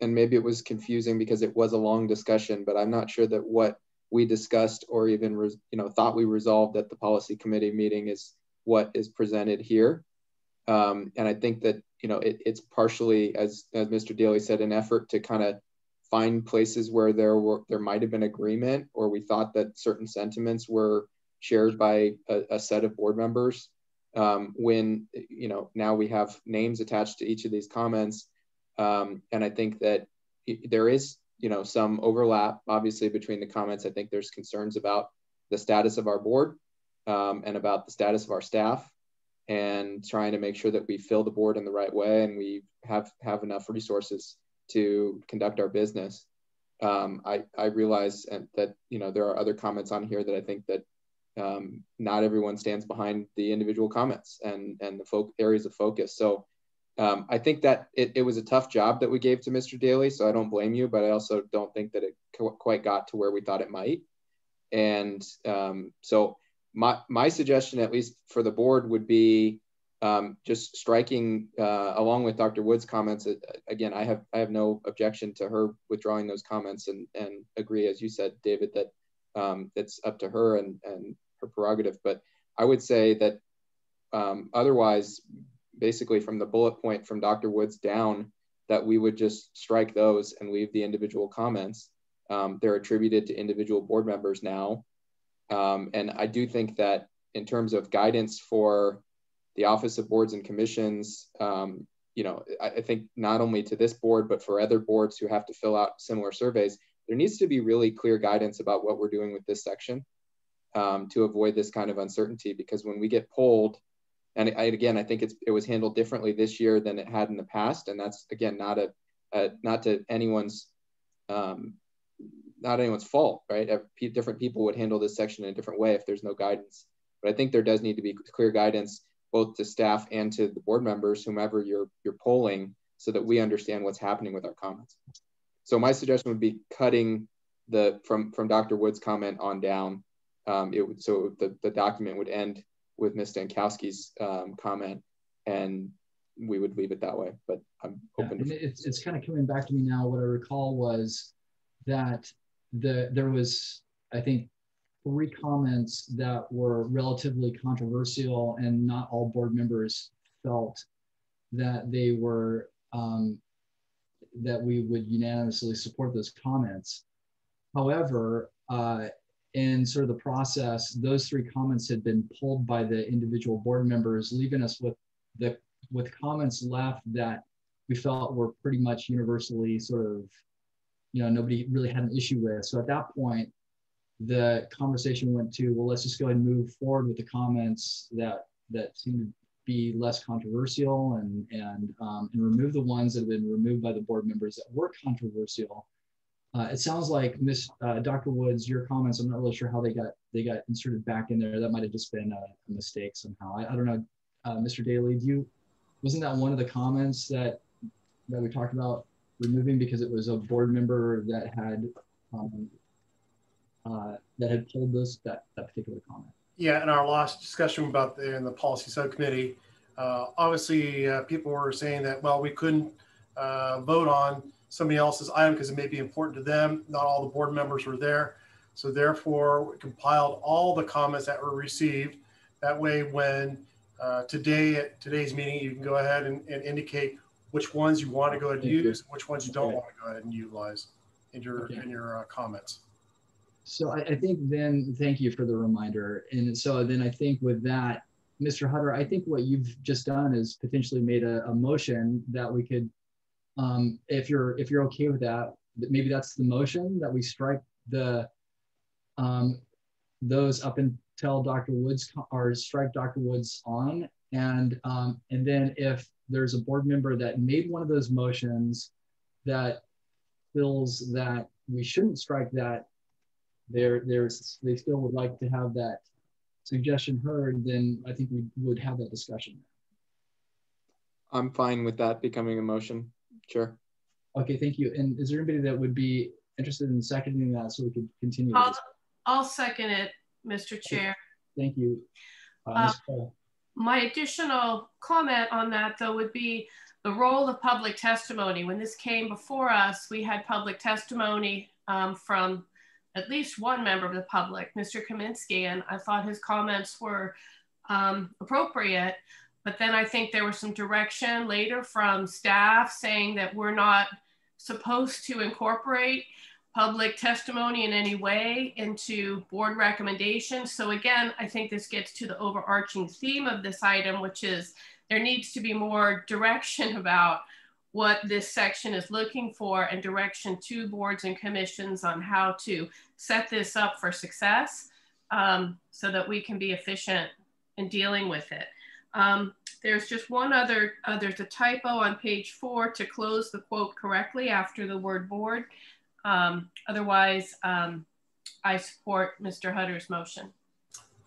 and maybe it was confusing because it was a long discussion, but I'm not sure that what we discussed or even you know thought we resolved at the policy committee meeting is what is presented here. Um, and I think that you know it, it's partially, as as Mr. Daly said, an effort to kind of find places where there were there might have been agreement or we thought that certain sentiments were shared by a, a set of board members. Um, when you know now we have names attached to each of these comments, um, and I think that there is you know some overlap obviously between the comments. I think there's concerns about the status of our board um, and about the status of our staff and trying to make sure that we fill the board in the right way and we have have enough resources to conduct our business. Um, I, I realize that you know there are other comments on here that I think that um, not everyone stands behind the individual comments and and the folk areas of focus. So um, I think that it, it was a tough job that we gave to Mr. Daly. So I don't blame you, but I also don't think that it quite got to where we thought it might. And um, so my my suggestion, at least for the board, would be um, just striking uh, along with Dr. Wood's comments. Uh, again, I have I have no objection to her withdrawing those comments and and agree, as you said, David, that um, it's up to her and and her prerogative. But I would say that um, otherwise, basically from the bullet point from Dr. Woods down, that we would just strike those and leave the individual comments. Um, they're attributed to individual board members now. Um, and I do think that in terms of guidance for the Office of Boards and Commissions, um, you know, I, I, think not only to this board, but for other boards who have to fill out similar surveys, there needs to be really clear guidance about what we're doing with this section um, to avoid this kind of uncertainty. Because when we get polled, and I, again, I think it's, it was handled differently this year than it had in the past, and that's again not a, a not to anyone's um, not anyone's fault, right? Different people would handle this section in a different way if there's no guidance. But I think there does need to be clear guidance both to staff and to the board members, whomever you're you're polling, so that we understand what's happening with our comments. So my suggestion would be cutting the from from Dr. Wood's comment on down. Um, it would so the, the document would end with Ms. Stankowski's um, comment, and we would leave it that way. But I'm open. Yeah, it's it's kind of coming back to me now. What I recall was that the there was I think three comments that were relatively controversial, and not all board members felt that they were um, that we would unanimously support those comments. However, uh, in sort of the process, those three comments had been pulled by the individual board members, leaving us with the with comments left that we felt were pretty much universally sort of you know, nobody really had an issue with. So at that point, the conversation went to, well, let's just go ahead and move forward with the comments that that seem to be less controversial and and um, and remove the ones that have been removed by the board members that were controversial. Uh, it sounds like Miss uh, Dr. Woods, your comments. I'm not really sure how they got they got inserted back in there. That might have just been a, a mistake somehow. I, I don't know, uh, Mr. Daly. Do you wasn't that one of the comments that that we talked about removing because it was a board member that had um, uh, that had pulled this that, that particular comment. Yeah, in our last discussion about the in the policy subcommittee, uh, obviously uh, people were saying that well we couldn't uh, vote on somebody else's item because it may be important to them. Not all the board members were there, so therefore we compiled all the comments that were received. That way, when uh, today at today's meeting, you can go ahead and, and indicate which ones you want to go ahead and use, which ones you don't okay. want to go ahead and utilize in your okay. in your uh, comments. So I, I, think then, thank you for the reminder. And so then I think with that, Mr. Hutter, I think what you've just done is potentially made a, a motion that we could, um, if you're if you're okay with that, maybe that's the motion that we strike the um, those up until Dr. Woods or strike Dr. Woods on, and um, and then if there's a board member that made one of those motions that feels that we shouldn't strike that, there, there's, they still would like to have that suggestion heard, then I think we would have that discussion. I'm fine with that becoming a motion. Sure. Okay, thank you. And is there anybody that would be interested in seconding that so we could continue? I'll. I'll second it, Mr. Chair. Thank you. Uh, Uh, Ms. Coyle. My additional comment on that, though, would be the role of public testimony. When this came before us, we had public testimony um, from at least one member of the public, Mr. Kaminsky, and I thought his comments were um, appropriate. But then I think there was some direction later from staff saying that we're not supposed to incorporate public testimony in any way into board recommendations. So again, I think this gets to the overarching theme of this item, which is there needs to be more direction about what this section is looking for and direction to boards and commissions on how to set this up for success um, so that we can be efficient in dealing with it. Um, there's just one other, uh, there's a typo on page four to close the quote correctly after the word board. Um, otherwise, um, I support Mr. Hutter's motion.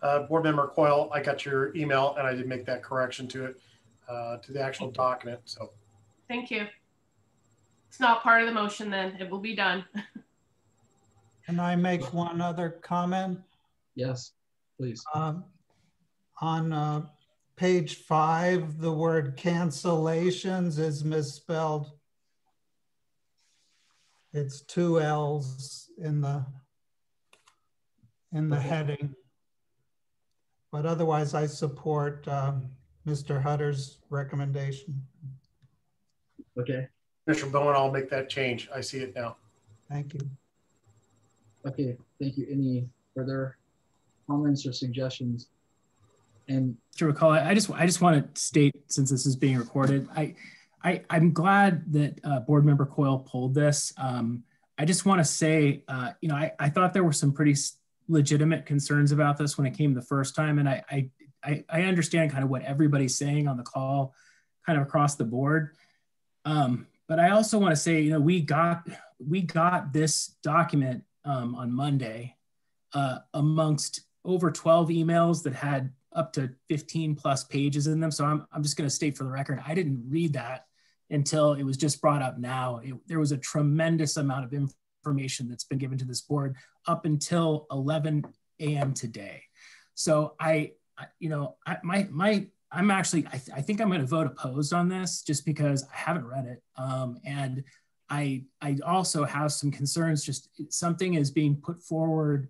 Uh, Board Member Coyle, I got your email and I did make that correction to it, uh, to the actual document. So Thank you. It's not part of the motion then. It will be done. Can I make one other comment? Yes, please. Um, on uh, page five, the word cancellations is misspelled. It's two L's in the in the heading. But otherwise, I support um, Mr. Hutter's recommendation. Okay. Commissioner Bowen, I'll make that change. I see it now. Thank you. Okay, thank you. Any further comments or suggestions? And to recall, I just I just want to state since this is being recorded, I, I I'm glad that uh, Board Member Coyle pulled this. Um, I just want to say, uh, you know, I, I thought there were some pretty legitimate concerns about this when it came the first time, and I I I understand kind of what everybody's saying on the call, kind of across the board. Um, but I also want to say, you know, we got we got this document um, on Monday uh, amongst over 12 emails that had up to 15 plus pages in them. So I'm, I'm just going to state for the record, I didn't read that until it was just brought up now. It, there was a tremendous amount of information that's been given to this board up until 11 a.m. today. So I, you know, I, my, my, I'm actually, I, th I think I'm going to vote opposed on this just because I haven't read it. Um, and I, I also have some concerns, just something is being put forward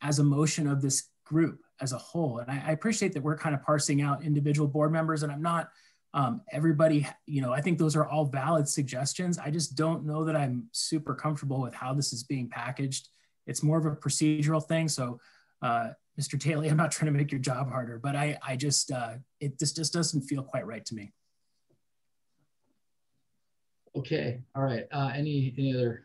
as a motion of this group as a whole. And I, I, appreciate that we're kind of parsing out individual board members and I'm not um, everybody, you know, I think those are all valid suggestions. I just don't know that I'm super comfortable with how this is being packaged. It's more of a procedural thing. So, uh, Mr. Taylor, I'm not trying to make your job harder, but I, I just, uh, it this just doesn't feel quite right to me. Okay, all right. Uh, any any other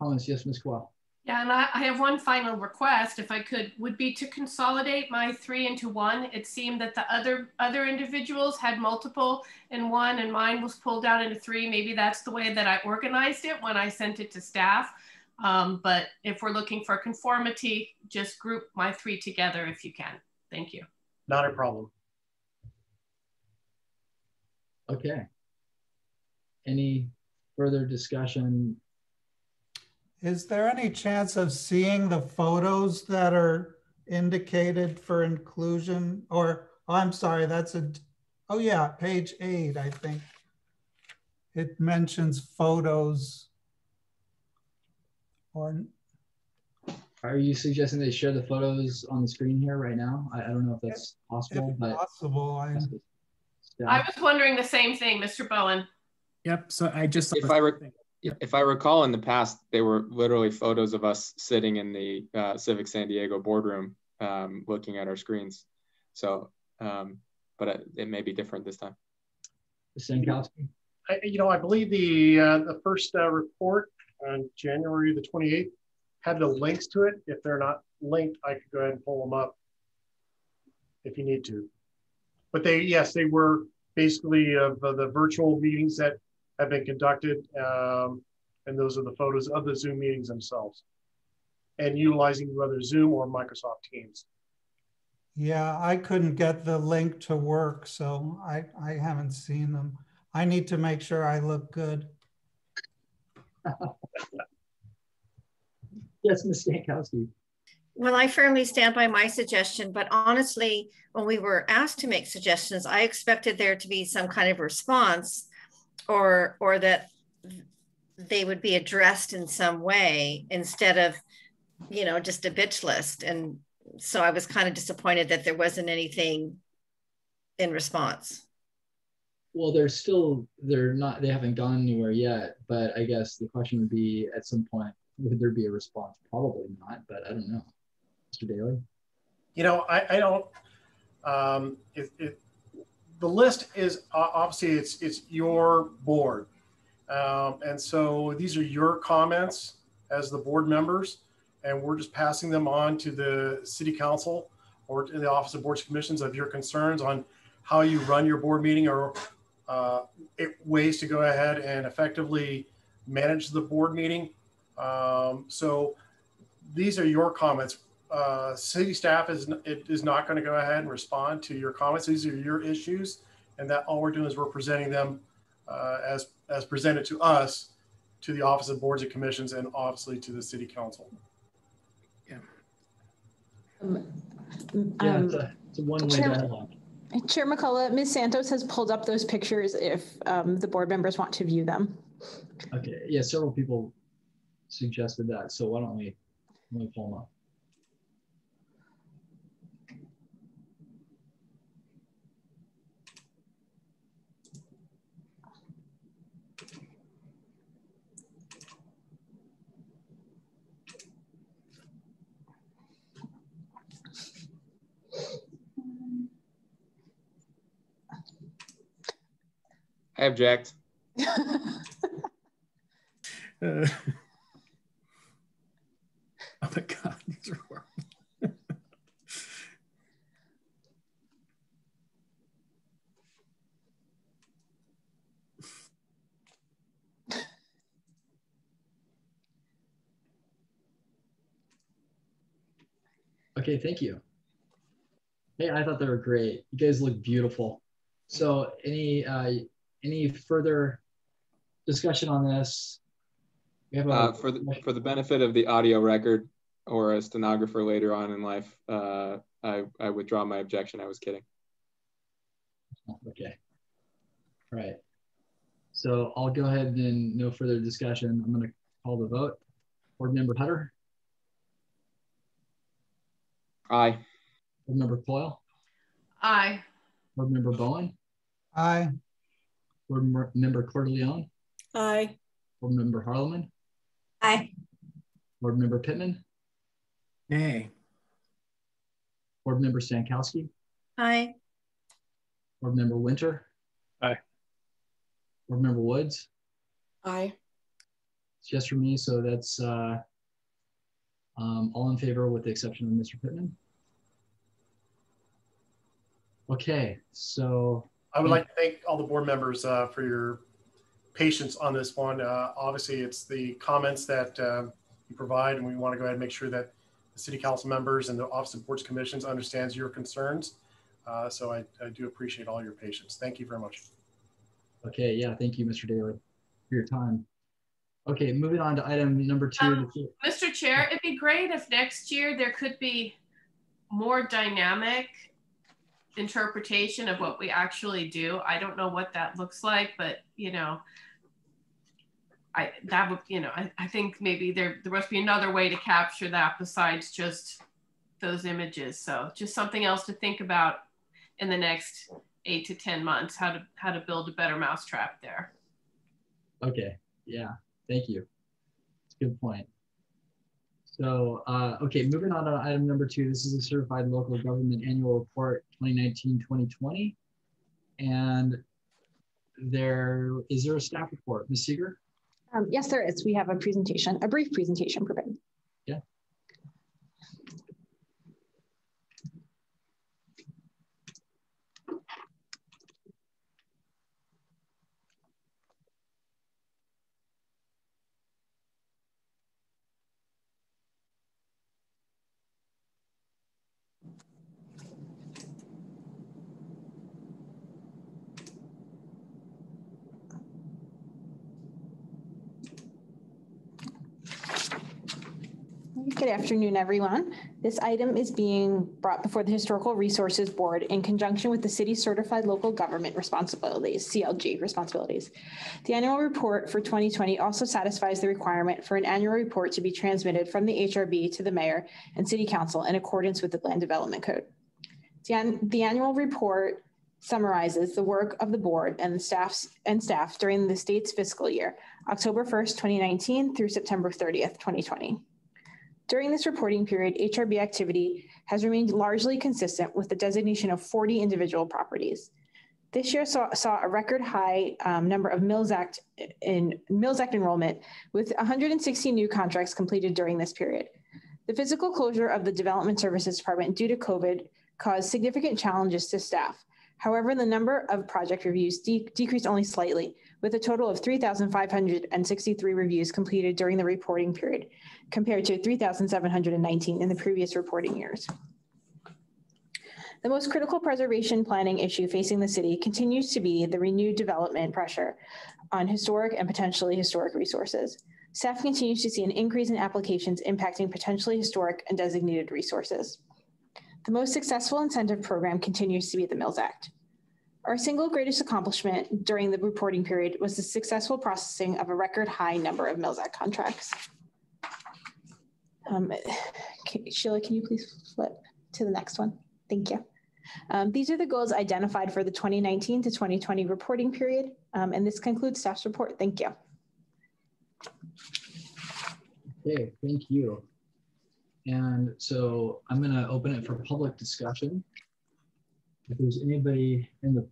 comments? Yes, Ms. Coyle. Yeah, and I, I, have one final request, if I could, would be to consolidate my three into one. It seemed that the other other individuals had multiple in one, and mine was pulled out into three. Maybe that's the way that I organized it when I sent it to staff. Um, but if we're looking for conformity, just group my three together if you can. Thank you. Not a problem. Okay. Any further discussion? Is there any chance of seeing the photos that are indicated for inclusion? Or, oh, I'm sorry, that's a, oh yeah, page eight, I think. It mentions photos or are you suggesting they share the photos on the screen here right now? I, I don't know if that's possible, if but possible. I, I was wondering the same thing, Mr. Bowen. Yep. So I just if I re- if I recall in the past, they were literally photos of us sitting in the uh, Civic San Diego boardroom, um, looking at our screens. So, um, but it, it, may be different this time. Stankowski. I, you know, I believe the uh, the first uh, report on January the 28th had the links to it. If they're not linked, I could go ahead and pull them up if you need to. But they, yes, they were basically of the virtual meetings that have been conducted. Um, and those are the photos of the Zoom meetings themselves and utilizing whether Zoom or Microsoft Teams. Yeah, I couldn't get the link to work, so I, I haven't seen them. I need to make sure I look good. yes, Ms. Stankowski. Well, I firmly stand by my suggestion, but honestly, when we were asked to make suggestions, I expected there to be some kind of response or or that they would be addressed in some way instead of, you know, just a bitch list. And so I was kind of disappointed that there wasn't anything in response. Well, they're still they're not they haven't gone anywhere yet, but I guess the question would be at some point would there be a response? Probably not, but I don't know. Mr. Daly? You know, I, I don't, um, it, it, the list is obviously it's, it's your board. Um, and so these are your comments as the board members, and we're just passing them on to the city council or to the office of boards commissions of your concerns on how you run your board meeting or uh, it, ways to go ahead and effectively manage the board meeting. Um, so these are your comments uh, city staff is it is not going to go ahead and respond to your comments. These are your issues, and that all we're doing is we're presenting them uh, as as presented to us, to the Office of Boards and Commissions, and obviously to the City Council. Yeah. Um, yeah, it's a, it's a one-way Chair, dialogue. Chair McCullough, Ms. Santos has pulled up those pictures if um, the board members want to view them. Okay. Yeah, several people suggested that, so why don't we, let me pull them up. I object. Uh, oh my God, these are horrible. Okay, thank you. Hey, I thought they were great. You guys look beautiful. So any uh, any further discussion on this? We have a, uh, for the for the benefit of the audio record or a stenographer later on in life, uh, I I withdraw my objection. I was kidding. Okay. All right. So I'll go ahead and no further discussion. I'm going to call the vote. Board Member Hutter. Aye. Board Member Coyle. Aye. Board Member Bowen. Aye. Board Member Cordelleone. Aye. Board Member Harleman. Aye. Board Member Pittman. Nay. Board Member Stankowski. Aye. Board Member Winter. Aye. Board Member Woods. Aye. It's yes for me, so that's uh, um, all in favor with the exception of Mr. Pittman. Okay, so I would like to thank all the board members uh, for your patience on this one. Uh, obviously, it's the comments that uh, you provide, and we want to go ahead and make sure that the city council members and the Office of Boards Commissions understands your concerns. Uh, so I, I do appreciate all your patience. Thank you very much. Okay, yeah, thank you, Mr. Daly, for your time. Okay, moving on to item number two. Um, Mr. Chair, it'd be great if next year there could be more dynamic interpretation of what we actually do. I don't know what that looks like, but you know, I that would you know I, I think maybe there there must be another way to capture that besides just those images. So just something else to think about in the next eight to ten months how to how to build a better mousetrap there. Okay. Yeah. Thank you. Good point. So, uh, okay, moving on to item number two. This is a certified local government annual report 2019-2020. And there, is there a staff report? Ms. Segur? Um, yes, there is. We have a presentation, a brief presentation prepared. Yeah. Good afternoon, everyone. This item is being brought before the Historical Resources Board in conjunction with the City Certified Local Government Responsibilities, CLG responsibilities. The annual report for 2020 also satisfies the requirement for an annual report to be transmitted from the HRB to the mayor and city council in accordance with the Land Development Code. The, an- the annual report summarizes the work of the board and the staffs and staff during the state's fiscal year, October 1st, 2019 through September 30th, 2020. During this reporting period, HRB activity has remained largely consistent with the designation of 40 individual properties. This year saw, saw a record high um, number of Mills Act in Mills Act enrollment with 160 new contracts completed during this period. The physical closure of the Development Services Department due to COVID caused significant challenges to staff. However, the number of project reviews de decreased only slightly, with a total of 3,563 reviews completed during the reporting period, compared to 3,719 in the previous reporting years. The most critical preservation planning issue facing the city continues to be the renewed development pressure on historic and potentially historic resources. Staff continues to see an increase in applications impacting potentially historic and designated resources. The most successful incentive program continues to be the Mills Act. Our single greatest accomplishment during the reporting period was the successful processing of a record high number of Mills Act contracts. Um, Sheila, can you please flip to the next one? Thank you. Um, these are the goals identified for the 2019 to 2020 reporting period. Um, and this concludes staff's report. Thank you. Okay, thank you. And so I'm going to open it for public discussion. If there's anybody in the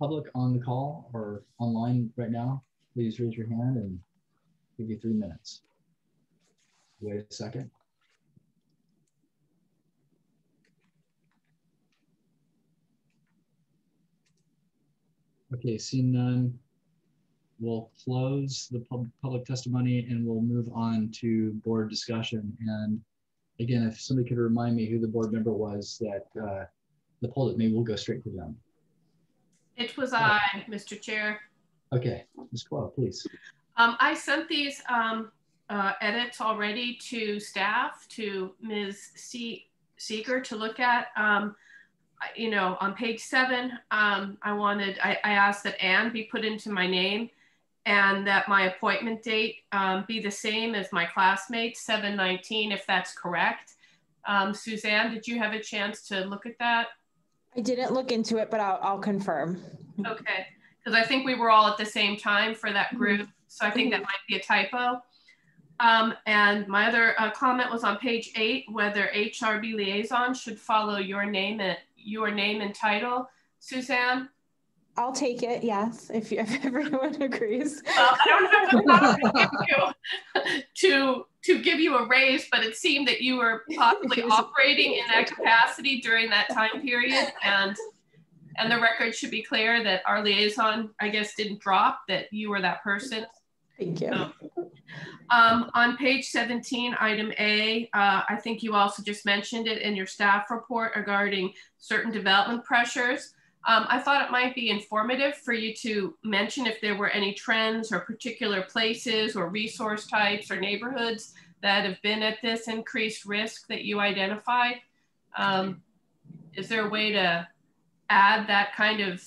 public on the call or online right now, please raise your hand and give you three minutes. Wait a second. Okay, seeing none, we'll close the pub public testimony and we'll move on to board discussion. And again, if somebody could remind me who the board member was that uh, the poll at me, we'll go straight to them. It was I, Mr. Chair. Okay, Ms. Coyle, please. Um, I sent these um, uh, edits already to staff, to Ms. C Segur to look at. Um, you know, on page seven, um, I wanted, I, I, asked that Anne be put into my name and that my appointment date um, be the same as my classmate, 719, if that's correct. Um, Suzanne, did you have a chance to look at that? I didn't look into it, but I'll, I'll confirm. Okay, because I think we were all at the same time for that group. So I think that might be a typo. Um, and my other uh, comment was on page eight, whether HRB liaison should follow your name and your name and title. Suzanne? I'll take it, yes, if, if everyone agrees. Well, I don't have to, to, to give you a raise, but it seemed that you were possibly operating in that capacity during that time period. And, and the record should be clear that our liaison, I guess, didn't drop, that you were that person. Thank you. Um, on page 17, item A, uh, I think you also just mentioned it in your staff report regarding certain development pressures. Um, I thought it might be informative for you to mention if there were any trends or particular places or resource types or neighborhoods that have been at this increased risk that you identified. Um, is there a way to add that kind of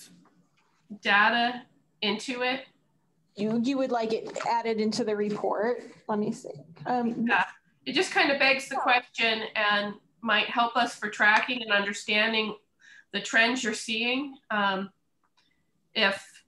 data into it? You, you would like it added into the report. Let me see. Um, yeah, it just kind of begs the question and might help us for tracking and understanding the trends you're seeing. Um, if,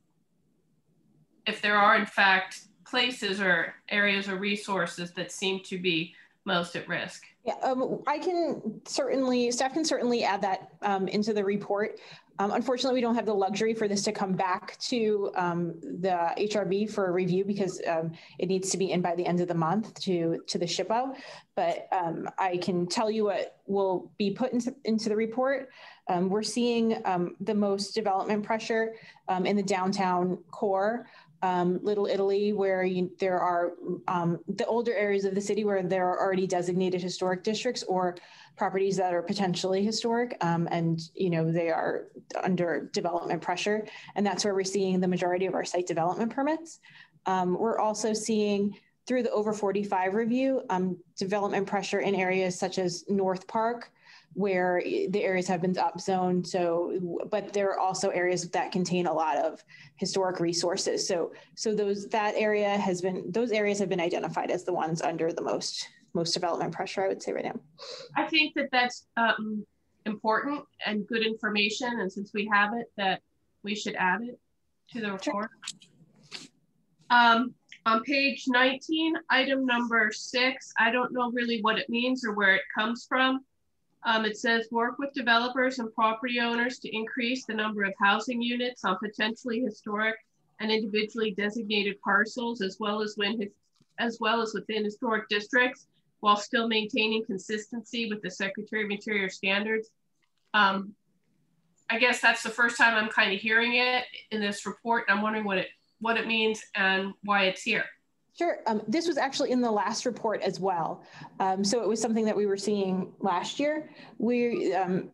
if there are in fact places or areas or resources that seem to be most at risk. Yeah, um, I can certainly, staff can certainly add that um, into the report. Um, unfortunately, we don't have the luxury for this to come back to um, the HRB for a review because um, it needs to be in by the end of the month to, to the SHPO. But um, I can tell you what will be put into, into the report. Um, we're seeing um, the most development pressure in the downtown core. Um, Little Italy, where you, there are um, the older areas of the city where there are already designated historic districts or properties that are potentially historic um, and you know they are under development pressure and that's where we're seeing the majority of our site development permits um, we're also seeing through the over 45 review, um, development pressure in areas such as North Park, where the areas have been upzoned. So, but there are also areas that contain a lot of historic resources. So, so those that area has been those areas have been identified as the ones under the most most development pressure. I would say right now. I think that that's um, important and good information, and since we have it, that we should add it to the report. Um, on page 19, item number six, I don't know really what it means or where it comes from. Um, it says work with developers and property owners to increase the number of housing units on potentially historic and individually designated parcels, as well as when as well as within historic districts, while still maintaining consistency with the Secretary of Interior standards. Um, I guess that's the first time I'm kind of hearing it in this report. I'm wondering what it what it means and why it's here. Sure. Um, this was actually in the last report as well. Um, so it was something that we were seeing last year. We, um,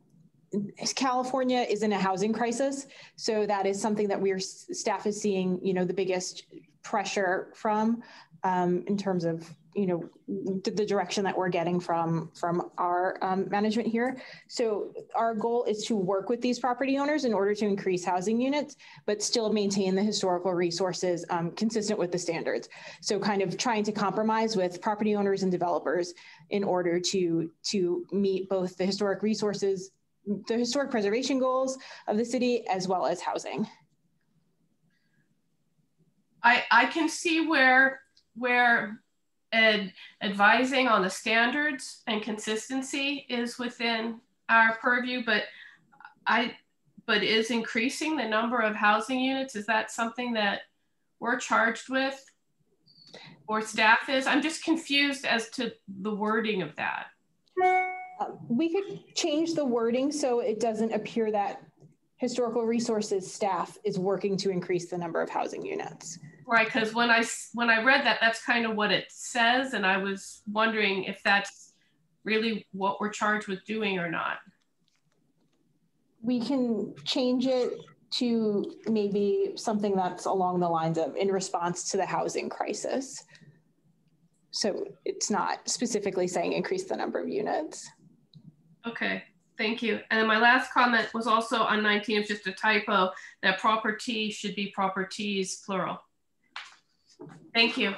California is in a housing crisis. So that is something that we're staff is seeing, you know, the biggest pressure from um, in terms of you know the, direction that we're getting from from our um, management here. So our goal is to work with these property owners in order to increase housing units but still maintain the historical resources um, consistent with the standards. So kind of trying to compromise with property owners and developers in order to to meet both the historic resources the historic preservation goals of the city as well as housing. I i can see where where ed, advising on the standards and consistency is within our purview, but I, but is increasing the number of housing units, is that something that we're charged with or staff is? I'm just confused as to the wording of that. Uh, we could change the wording so it doesn't appear that historical resources staff is working to increase the number of housing units. Right, because when I when I read that, that's kind of what it says, and I was wondering if that's really what we're charged with doing or not. We can change it to maybe something that's along the lines of in response to the housing crisis. So it's not specifically saying increase the number of units. Okay, thank you. And then my last comment was also on 19, it's just a typo, that property should be properties plural. Thank you,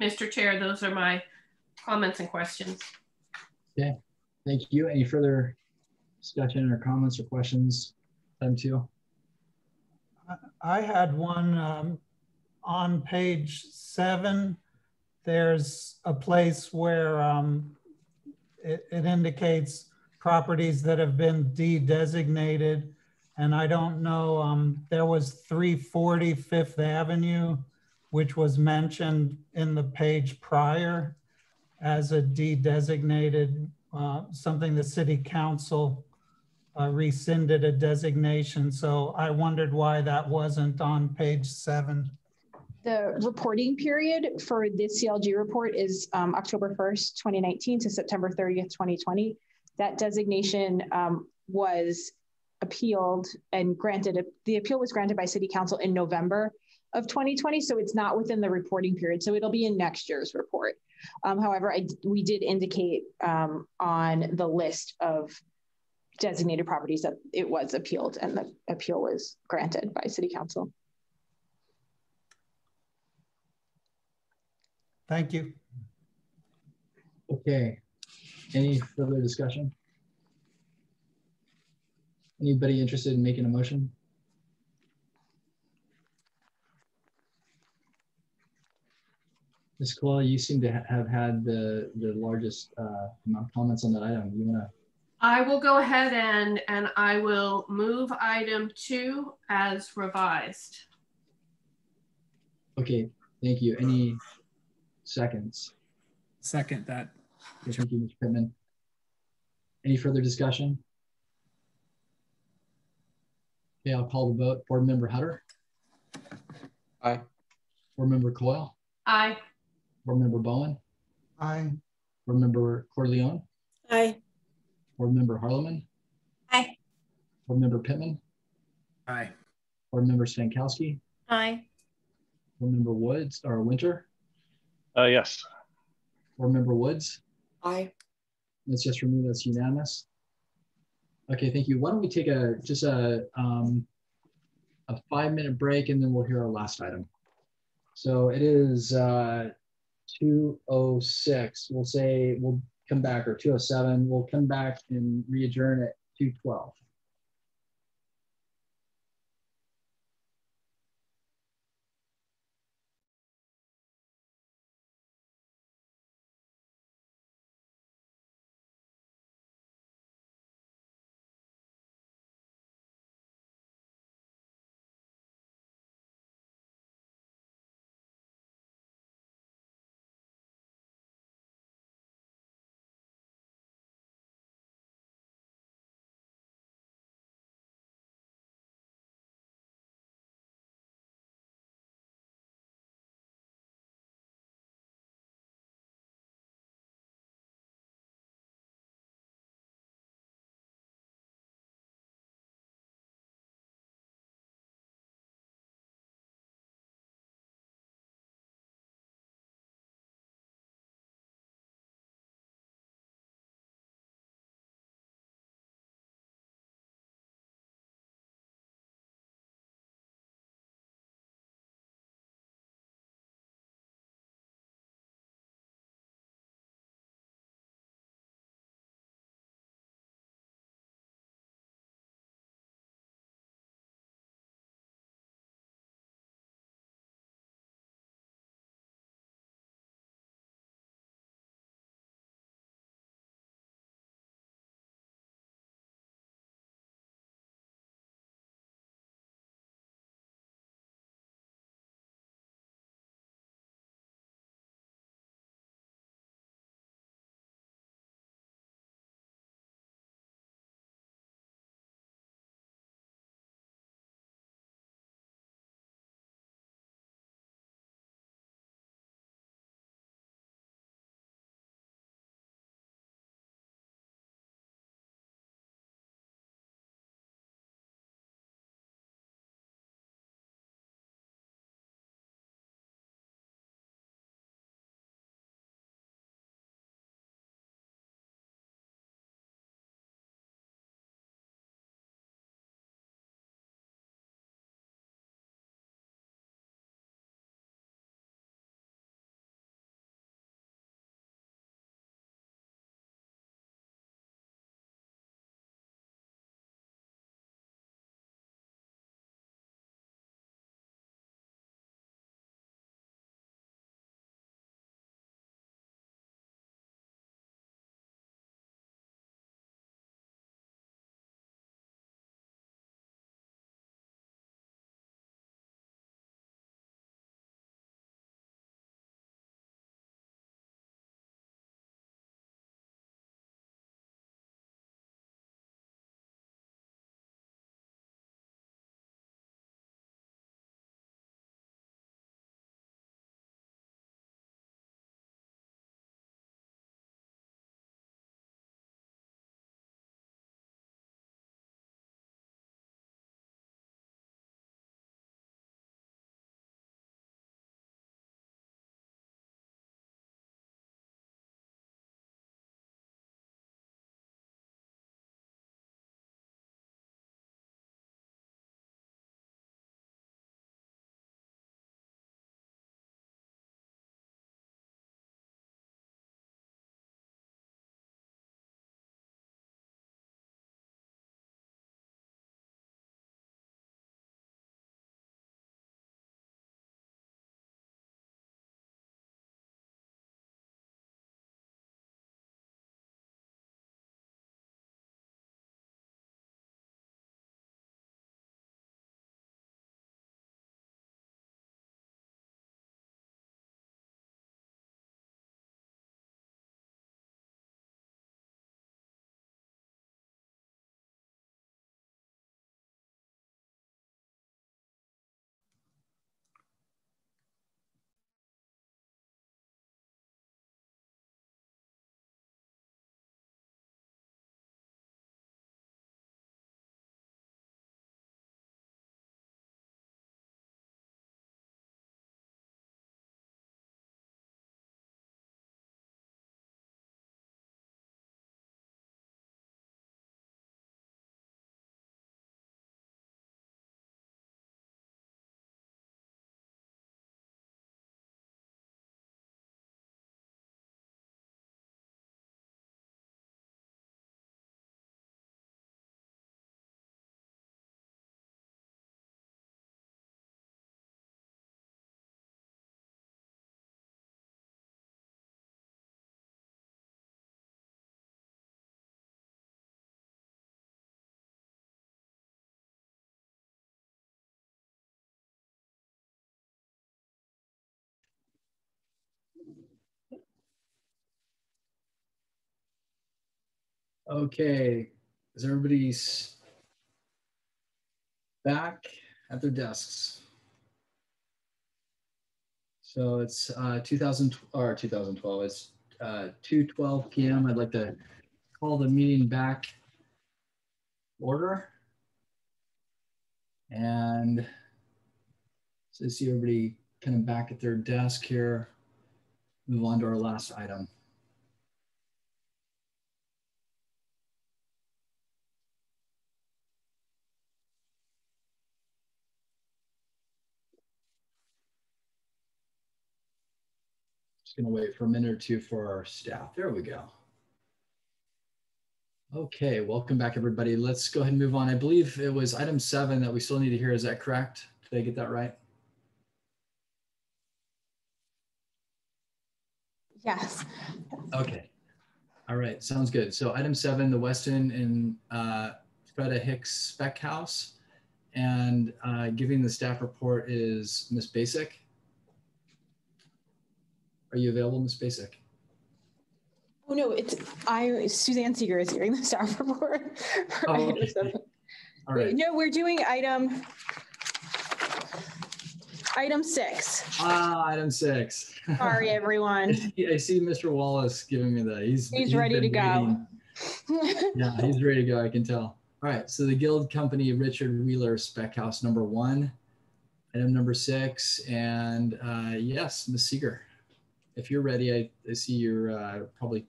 Mr. Chair. Those are my comments and questions. Okay, thank you. Any further discussion or comments or questions? Time two. I had one um, on page seven. There's a place where um, it, it indicates properties that have been de-designated. And I don't know, um, there was 340 Fifth Avenue which was mentioned in the page prior as a de-designated, uh, something the city council uh, rescinded a designation. So I wondered why that wasn't on page seven. The reporting period for this CLG report is um, October 1st, 2019 to September 30th, 2020. That designation um, was appealed and granted, the appeal was granted by city council in November of 2020, so it's not within the reporting period. So it'll be in next year's report. Um, however, I, we did indicate um, on the list of designated properties that it was appealed and the appeal was granted by City Council. Thank you. Okay. Any further discussion? Anybody interested in making a motion? Ms. Coyle, you seem to ha have had the, the largest uh, amount of comments on that item. You want to? I will go ahead and, and I will move item two as revised. Okay, thank you. Any seconds? Second that. Okay, thank you, Mr. Pittman. Any further discussion? Okay, I'll call the vote. Board Member Hutter? Aye. Board Member Coyle? Aye. Board Member Bowen? Aye. Board Member Corleone? Aye. Board Member Harleman? Aye. Board Member Pittman? Aye. Board Member Stankowski? Aye. Board Member Woods or Winter? Uh, yes. Board Member Woods? Aye. Let's just remove that's unanimous. Okay, thank you. Why don't we take a just a um, a five minute break and then we'll hear our last item. So it is uh, 206. We'll say we'll come back or 207. We'll come back and readjourn at 212. Everybody's back at their desks? So it's uh, 2000 or 2012. It's uh, 2:12 p.m. I'd like to call the meeting back order. And so see everybody kind of back at their desk here. Move on to our last item. Just gonna wait for a minute or two for our staff. There we go. Okay, welcome back everybody. Let's go ahead and move on. I believe it was item seven that we still need to hear. Is that correct? Did I get that right? Yes. Okay. All right, sounds good. So item seven, the Weston and uh, Freda Hicks Spec House. And uh, giving the staff report is Miss Basic. Are you available, Miss Basic? Oh, no, it's I, Suzanne Segur is hearing the staff report. Oh, okay. All right. No, we're doing item, item six. Ah, item six. Sorry, everyone. I see Mr. Wallace giving me the, he's. He's ready to been go. Yeah, he's ready to go, I can tell. All right, so the Guild Company Richard Wheeler Spec House number one, item number six, and uh, yes, Ms. Segur, if you're ready, I, I see you're uh, probably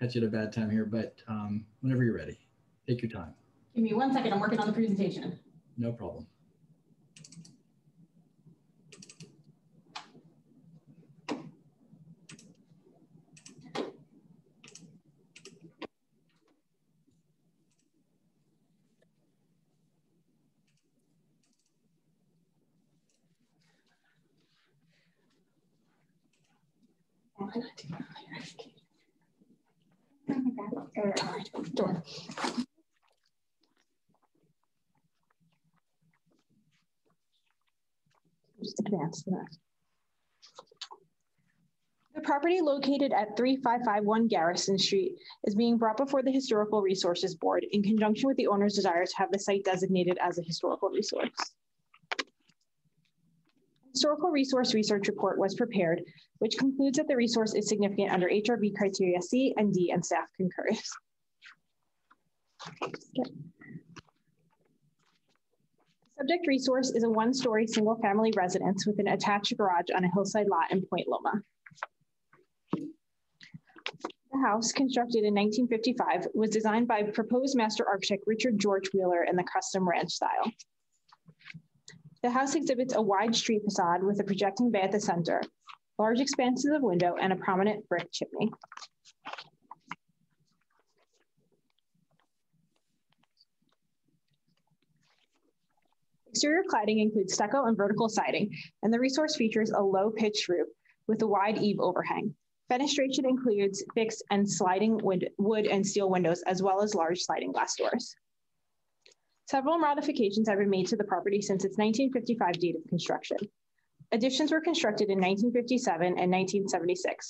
catch you at a bad time here, but um, whenever you're ready, take your time. Give me one second, I'm working on the presentation. No problem. Just advance the next. The property located at 3551 Garrison Street is being brought before the Historical Resources Board in conjunction with the owner's desire to have the site designated as a historical resource. Historical Resource Research Report was prepared, which concludes that the resource is significant under HRB criteria C and D and staff concurs. Subject resource is a one-story single-family residence with an attached garage on a hillside lot in Point Loma. The house, constructed in 1955, was designed by proposed master architect Richard George Wheeler in the custom ranch style. The house exhibits a wide street facade with a projecting bay at the center, large expanses of window, and a prominent brick chimney. Exterior cladding includes stucco and vertical siding, and the resource features a low pitched roof with a wide eave overhang. Fenestration includes fixed and sliding wood and steel windows, as well as large sliding glass doors. Several modifications have been made to the property since its 1955 date of construction. Additions were constructed in 1957 and 1976.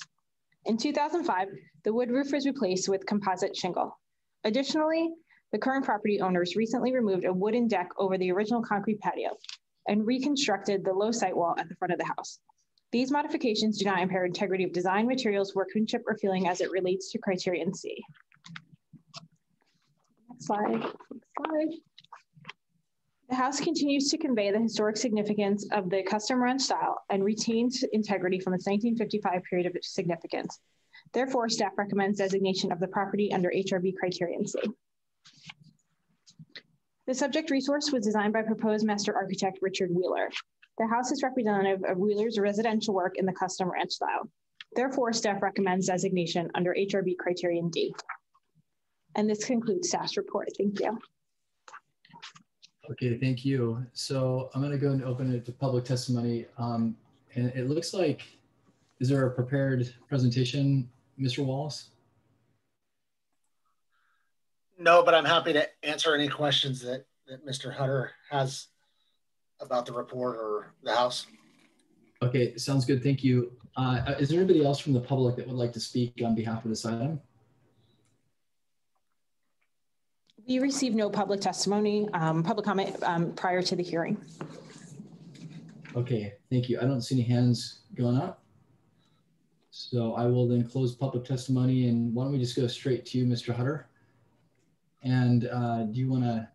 In 2005, the wood roof was replaced with composite shingle. Additionally, the current property owners recently removed a wooden deck over the original concrete patio and reconstructed the low site wall at the front of the house. These modifications do not impair integrity of design, materials, workmanship, or feeling as it relates to criterion C. Next slide. Next slide. The house continues to convey the historic significance of the custom ranch style and retains integrity from its 1955 period of significance. Therefore, staff recommends designation of the property under HRB criterion C. The subject resource was designed by proposed master architect Richard Wheeler. The house is representative of Wheeler's residential work in the custom ranch style. Therefore, staff recommends designation under HRB criterion D. And this concludes staff's report. Thank you. Okay, thank you. So I'm going to go and open it to public testimony. Um, and it looks like, is there a prepared presentation, Mr. Wallace? No, but I'm happy to answer any questions that, that Mr. Hutter has about the report or the house. Okay, sounds good. Thank you. Uh, is there anybody else from the public that would like to speak on behalf of this item? We received no public testimony, um, public comment um, prior to the hearing. Okay, thank you. I don't see any hands going up. So I will then close public testimony and why don't we just go straight to you, Mr. Hutter? And uh, do you want to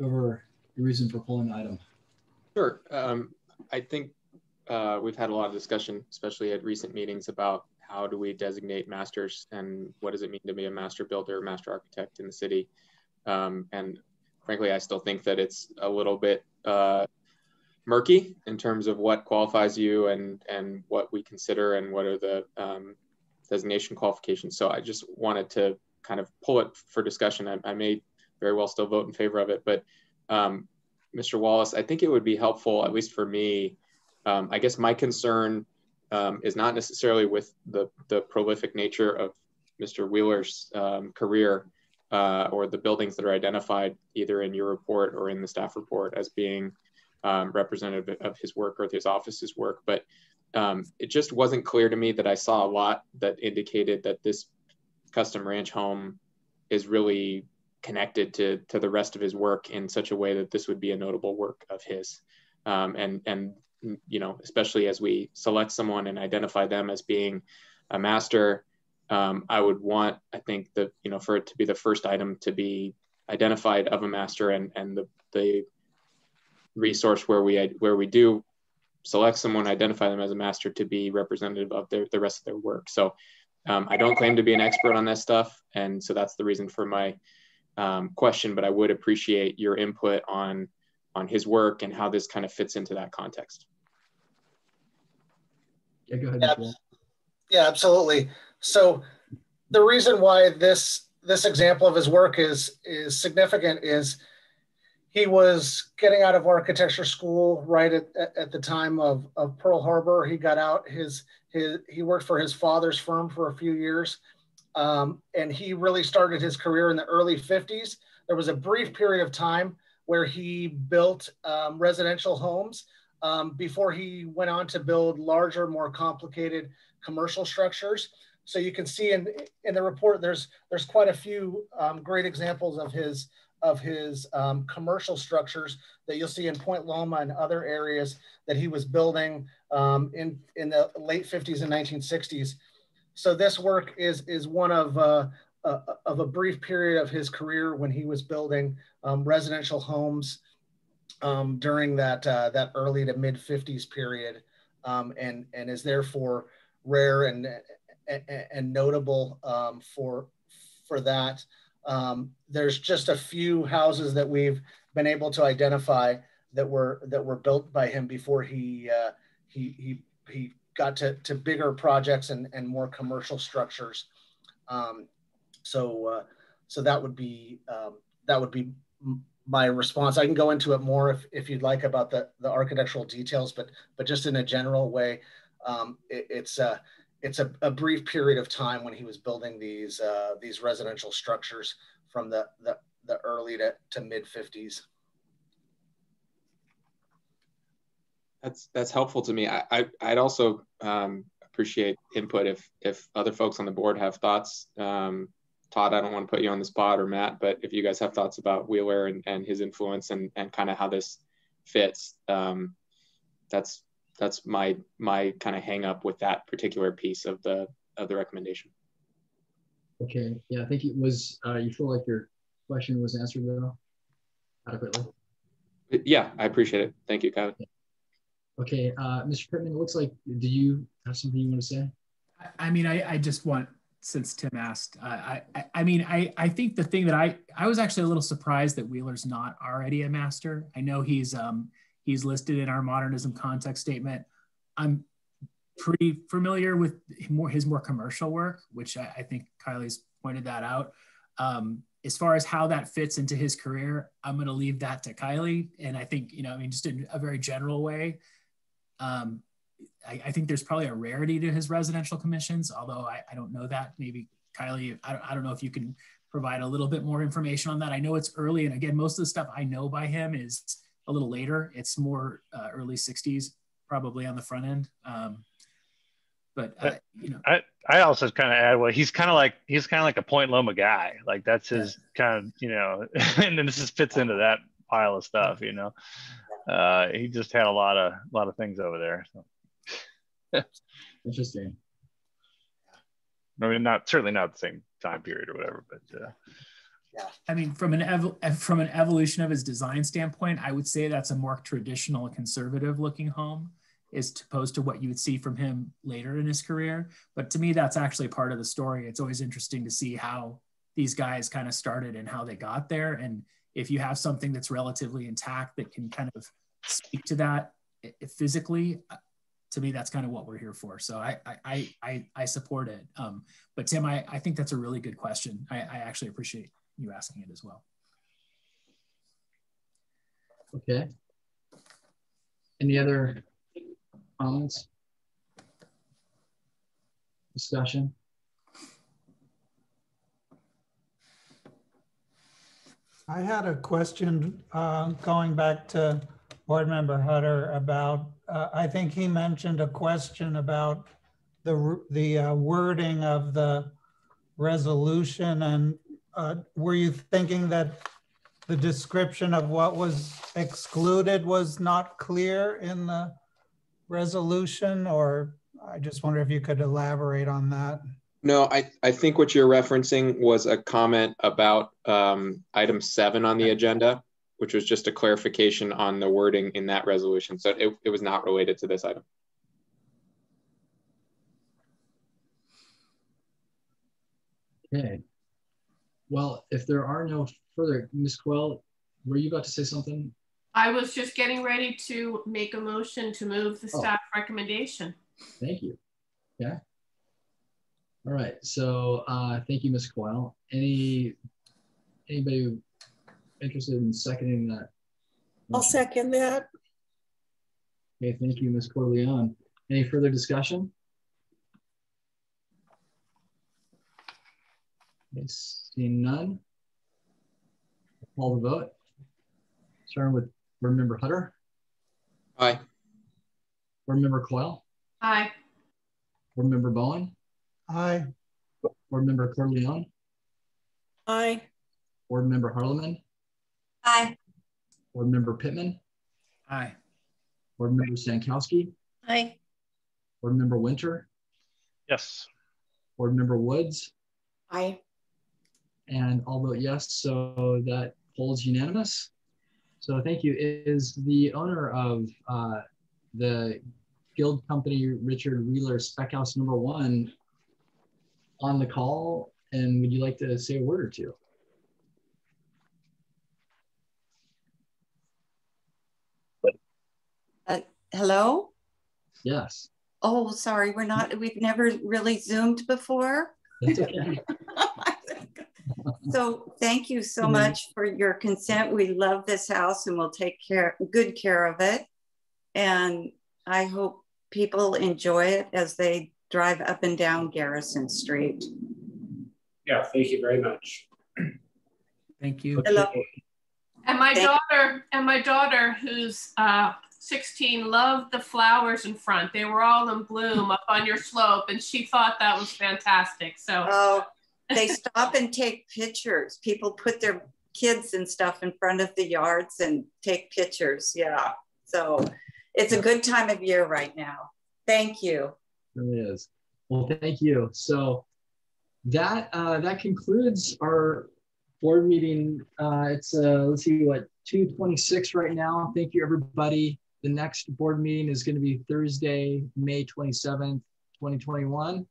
go over the reason for pulling the item? Sure. Um, I think uh, we've had a lot of discussion, especially at recent meetings, about how do we designate masters and what does it mean to be a master builder, master architect in the city. Um, and frankly, I still think that it's a little bit uh, murky in terms of what qualifies you and and what we consider and what are the um, designation qualifications. So I just wanted to kind of pull it for discussion. I, I may very well still vote in favor of it, but um, Mr. Wallace, I think it would be helpful, at least for me. Um, I guess my concern um, is not necessarily with the the prolific nature of Mr. Wheeler's um, career uh, or the buildings that are identified either in your report or in the staff report as being um, representative of his work or his office's work, but um, it just wasn't clear to me that I saw a lot that indicated that this custom ranch home is really connected to to the rest of his work in such a way that this would be a notable work of his. Um, and and you know, especially as we select someone and identify them as being a master, um, I would want, I think, that you know, for it to be the first item to be identified of a master and and the the resource where we where we do select someone, identify them as a master to be representative of their, the rest of their work. So um, I don't claim to be an expert on this stuff. And so that's the reason for my um, question, but I would appreciate your input on, on his work and how this kind of fits into that context. Yeah, go ahead. Yeah, yeah, absolutely. So the reason why this this example of his work is is significant is he was getting out of architecture school right at, at the time of, of Pearl Harbor. He got out his his he worked for his father's firm for a few years, um, and he really started his career in the early 50s. There was a brief period of time where he built um, residential homes um, before he went on to build larger, more complicated commercial structures. So you can see in in the report, there's there's quite a few um, great examples of his of his um, commercial structures that you'll see in Point Loma and other areas that he was building um, in, in the late 50s and 1960s. So this work is, is one of, uh, uh, of a brief period of his career when he was building um, residential homes um, during that, uh, that early to mid 50s period um, and, and is therefore rare and, and, and notable um, for, for that. Um, there's just a few houses that we've been able to identify that were that were built by him before he uh, he he he got to, to bigger projects and, and more commercial structures. Um, so uh, so that would be um, that would be my response. I can go into it more if, if you'd like about the, the architectural details, but but just in a general way, um, it, it's a it's a, a, brief period of time when he was building these uh, these residential structures from the the, the early to, to mid 50s. That's that's helpful to me. I, I would also um, appreciate input if if other folks on the board have thoughts. Um, Todd, I don't want to put you on the spot or Matt, but if you guys have thoughts about Wheeler and, and his influence and, and kind of how this fits, um, that's that's my my kind of hang up with that particular piece of the of the recommendation. Okay, yeah, I think it was. Uh, you feel like your question was answered though adequately. Yeah, I appreciate it. Thank you, Kevin. Okay, uh, Mr. Pittman, it looks like. Do you have something you want to say? I mean, I, I just want since Tim asked, uh, I, I, mean, I, I think the thing that I, I was actually a little surprised that Wheeler's not already a master. I know he's, um, He's listed in our modernism context statement. I'm pretty familiar with more his more commercial work, which I, I think Kylie's pointed that out. Um, as far as how that fits into his career, I'm going to leave that to Kylie. And I think, you know, I mean, just in a very general way, um, I, I, think there's probably a rarity to his residential commissions, although I, I don't know that. Maybe Kylie, I, I don't know if you can provide a little bit more information on that. I know it's early. And again, most of the stuff I know by him is a little later. It's more uh, early 60s, probably on the front end. Um, But uh, you know, I I also kind of add well, he's kind of like he's kind of like a Point Loma guy. Like that's his yeah. kind of you know, and then this just fits into that pile of stuff. You know, uh, he just had a lot of a lot of things over there. So. Interesting. I mean, not certainly not the same time period or whatever, but uh, yeah. I mean, from an ev- from an evolution of his design standpoint, I would say that's a more traditional, conservative looking home, as opposed to what you would see from him later in his career. But to me, that's actually part of the story. It's always interesting to see how these guys kind of started and how they got there. And if you have something that's relatively intact that can kind of speak to that physically, to me, that's kind of what we're here for. So I I I I support it. Um, but Tim, I, I think that's a really good question. I, I actually appreciate you asking it as well. Okay. Any other comments? Discussion? I had a question uh, going back to Board Member Hutter about, uh, I think he mentioned a question about the, the uh, wording of the resolution. And uh, were you thinking that the description of what was excluded was not clear in the resolution? Or I just wonder if you could elaborate on that. No, I, I think what you're referencing was a comment about um, item seven on the agenda which was just a clarification on the wording in that resolution. So it, it was not related to this item. Okay. Well, if there are no further, Ms. Coyle, were you about to say something? I was just getting ready to make a motion to move the oh. staff oh. recommendation. Thank you. Yeah. All right. So uh, thank you, Ms. Coyle. Any anybody interested in seconding that? I'll second that. Okay, thank you, Ms. Corleone. Any further discussion? Okay, seeing none. Call the vote. Starting with Board Member Hutter. Aye. Board Member Coyle. Aye. Board Member Bowen. Aye. Board Member Corleone. Aye. Board Member Harleman. Aye. Board Member Pittman. Aye. Board Member Sankowski? Aye. Board Member Winter. Yes. Board Member Woods. Aye. And I'll vote yes, so that holds unanimous. So thank you. Is the owner of uh, the guild company, Richard Wheeler Spec House number one, on the call? And would you like to say a word or two? Hello? Yes. Oh, sorry, we're not, we've never really Zoomed before. That's okay. so thank you so mm-hmm. much for your consent. We love this house and we'll take care, good care of it. And I hope people enjoy it as they drive up and down Garrison Street. Yeah, thank you very much. Thank you. Hello. And my Thank daughter, and my daughter, who's uh, 16 loved the flowers in front. They were all in bloom up on your slope, and she thought that was fantastic. So, oh, they stop and take pictures. People put their kids and stuff in front of the yards and take pictures. Yeah. So, it's a good time of year right now. Thank you. It really is. Well, thank you. So, that uh, that concludes our board meeting. Uh, it's uh, let's see what 226 right now. Thank you, everybody. The next board meeting is going to be Thursday, May 27th, 2021.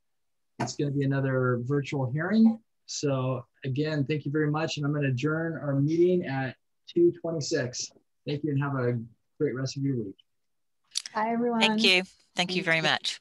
It's going to be another virtual hearing. So again, thank you very much. And I'm going to adjourn our meeting at 226. Thank you and have a great rest of your week. Bye, everyone. Thank you. Thank you very much.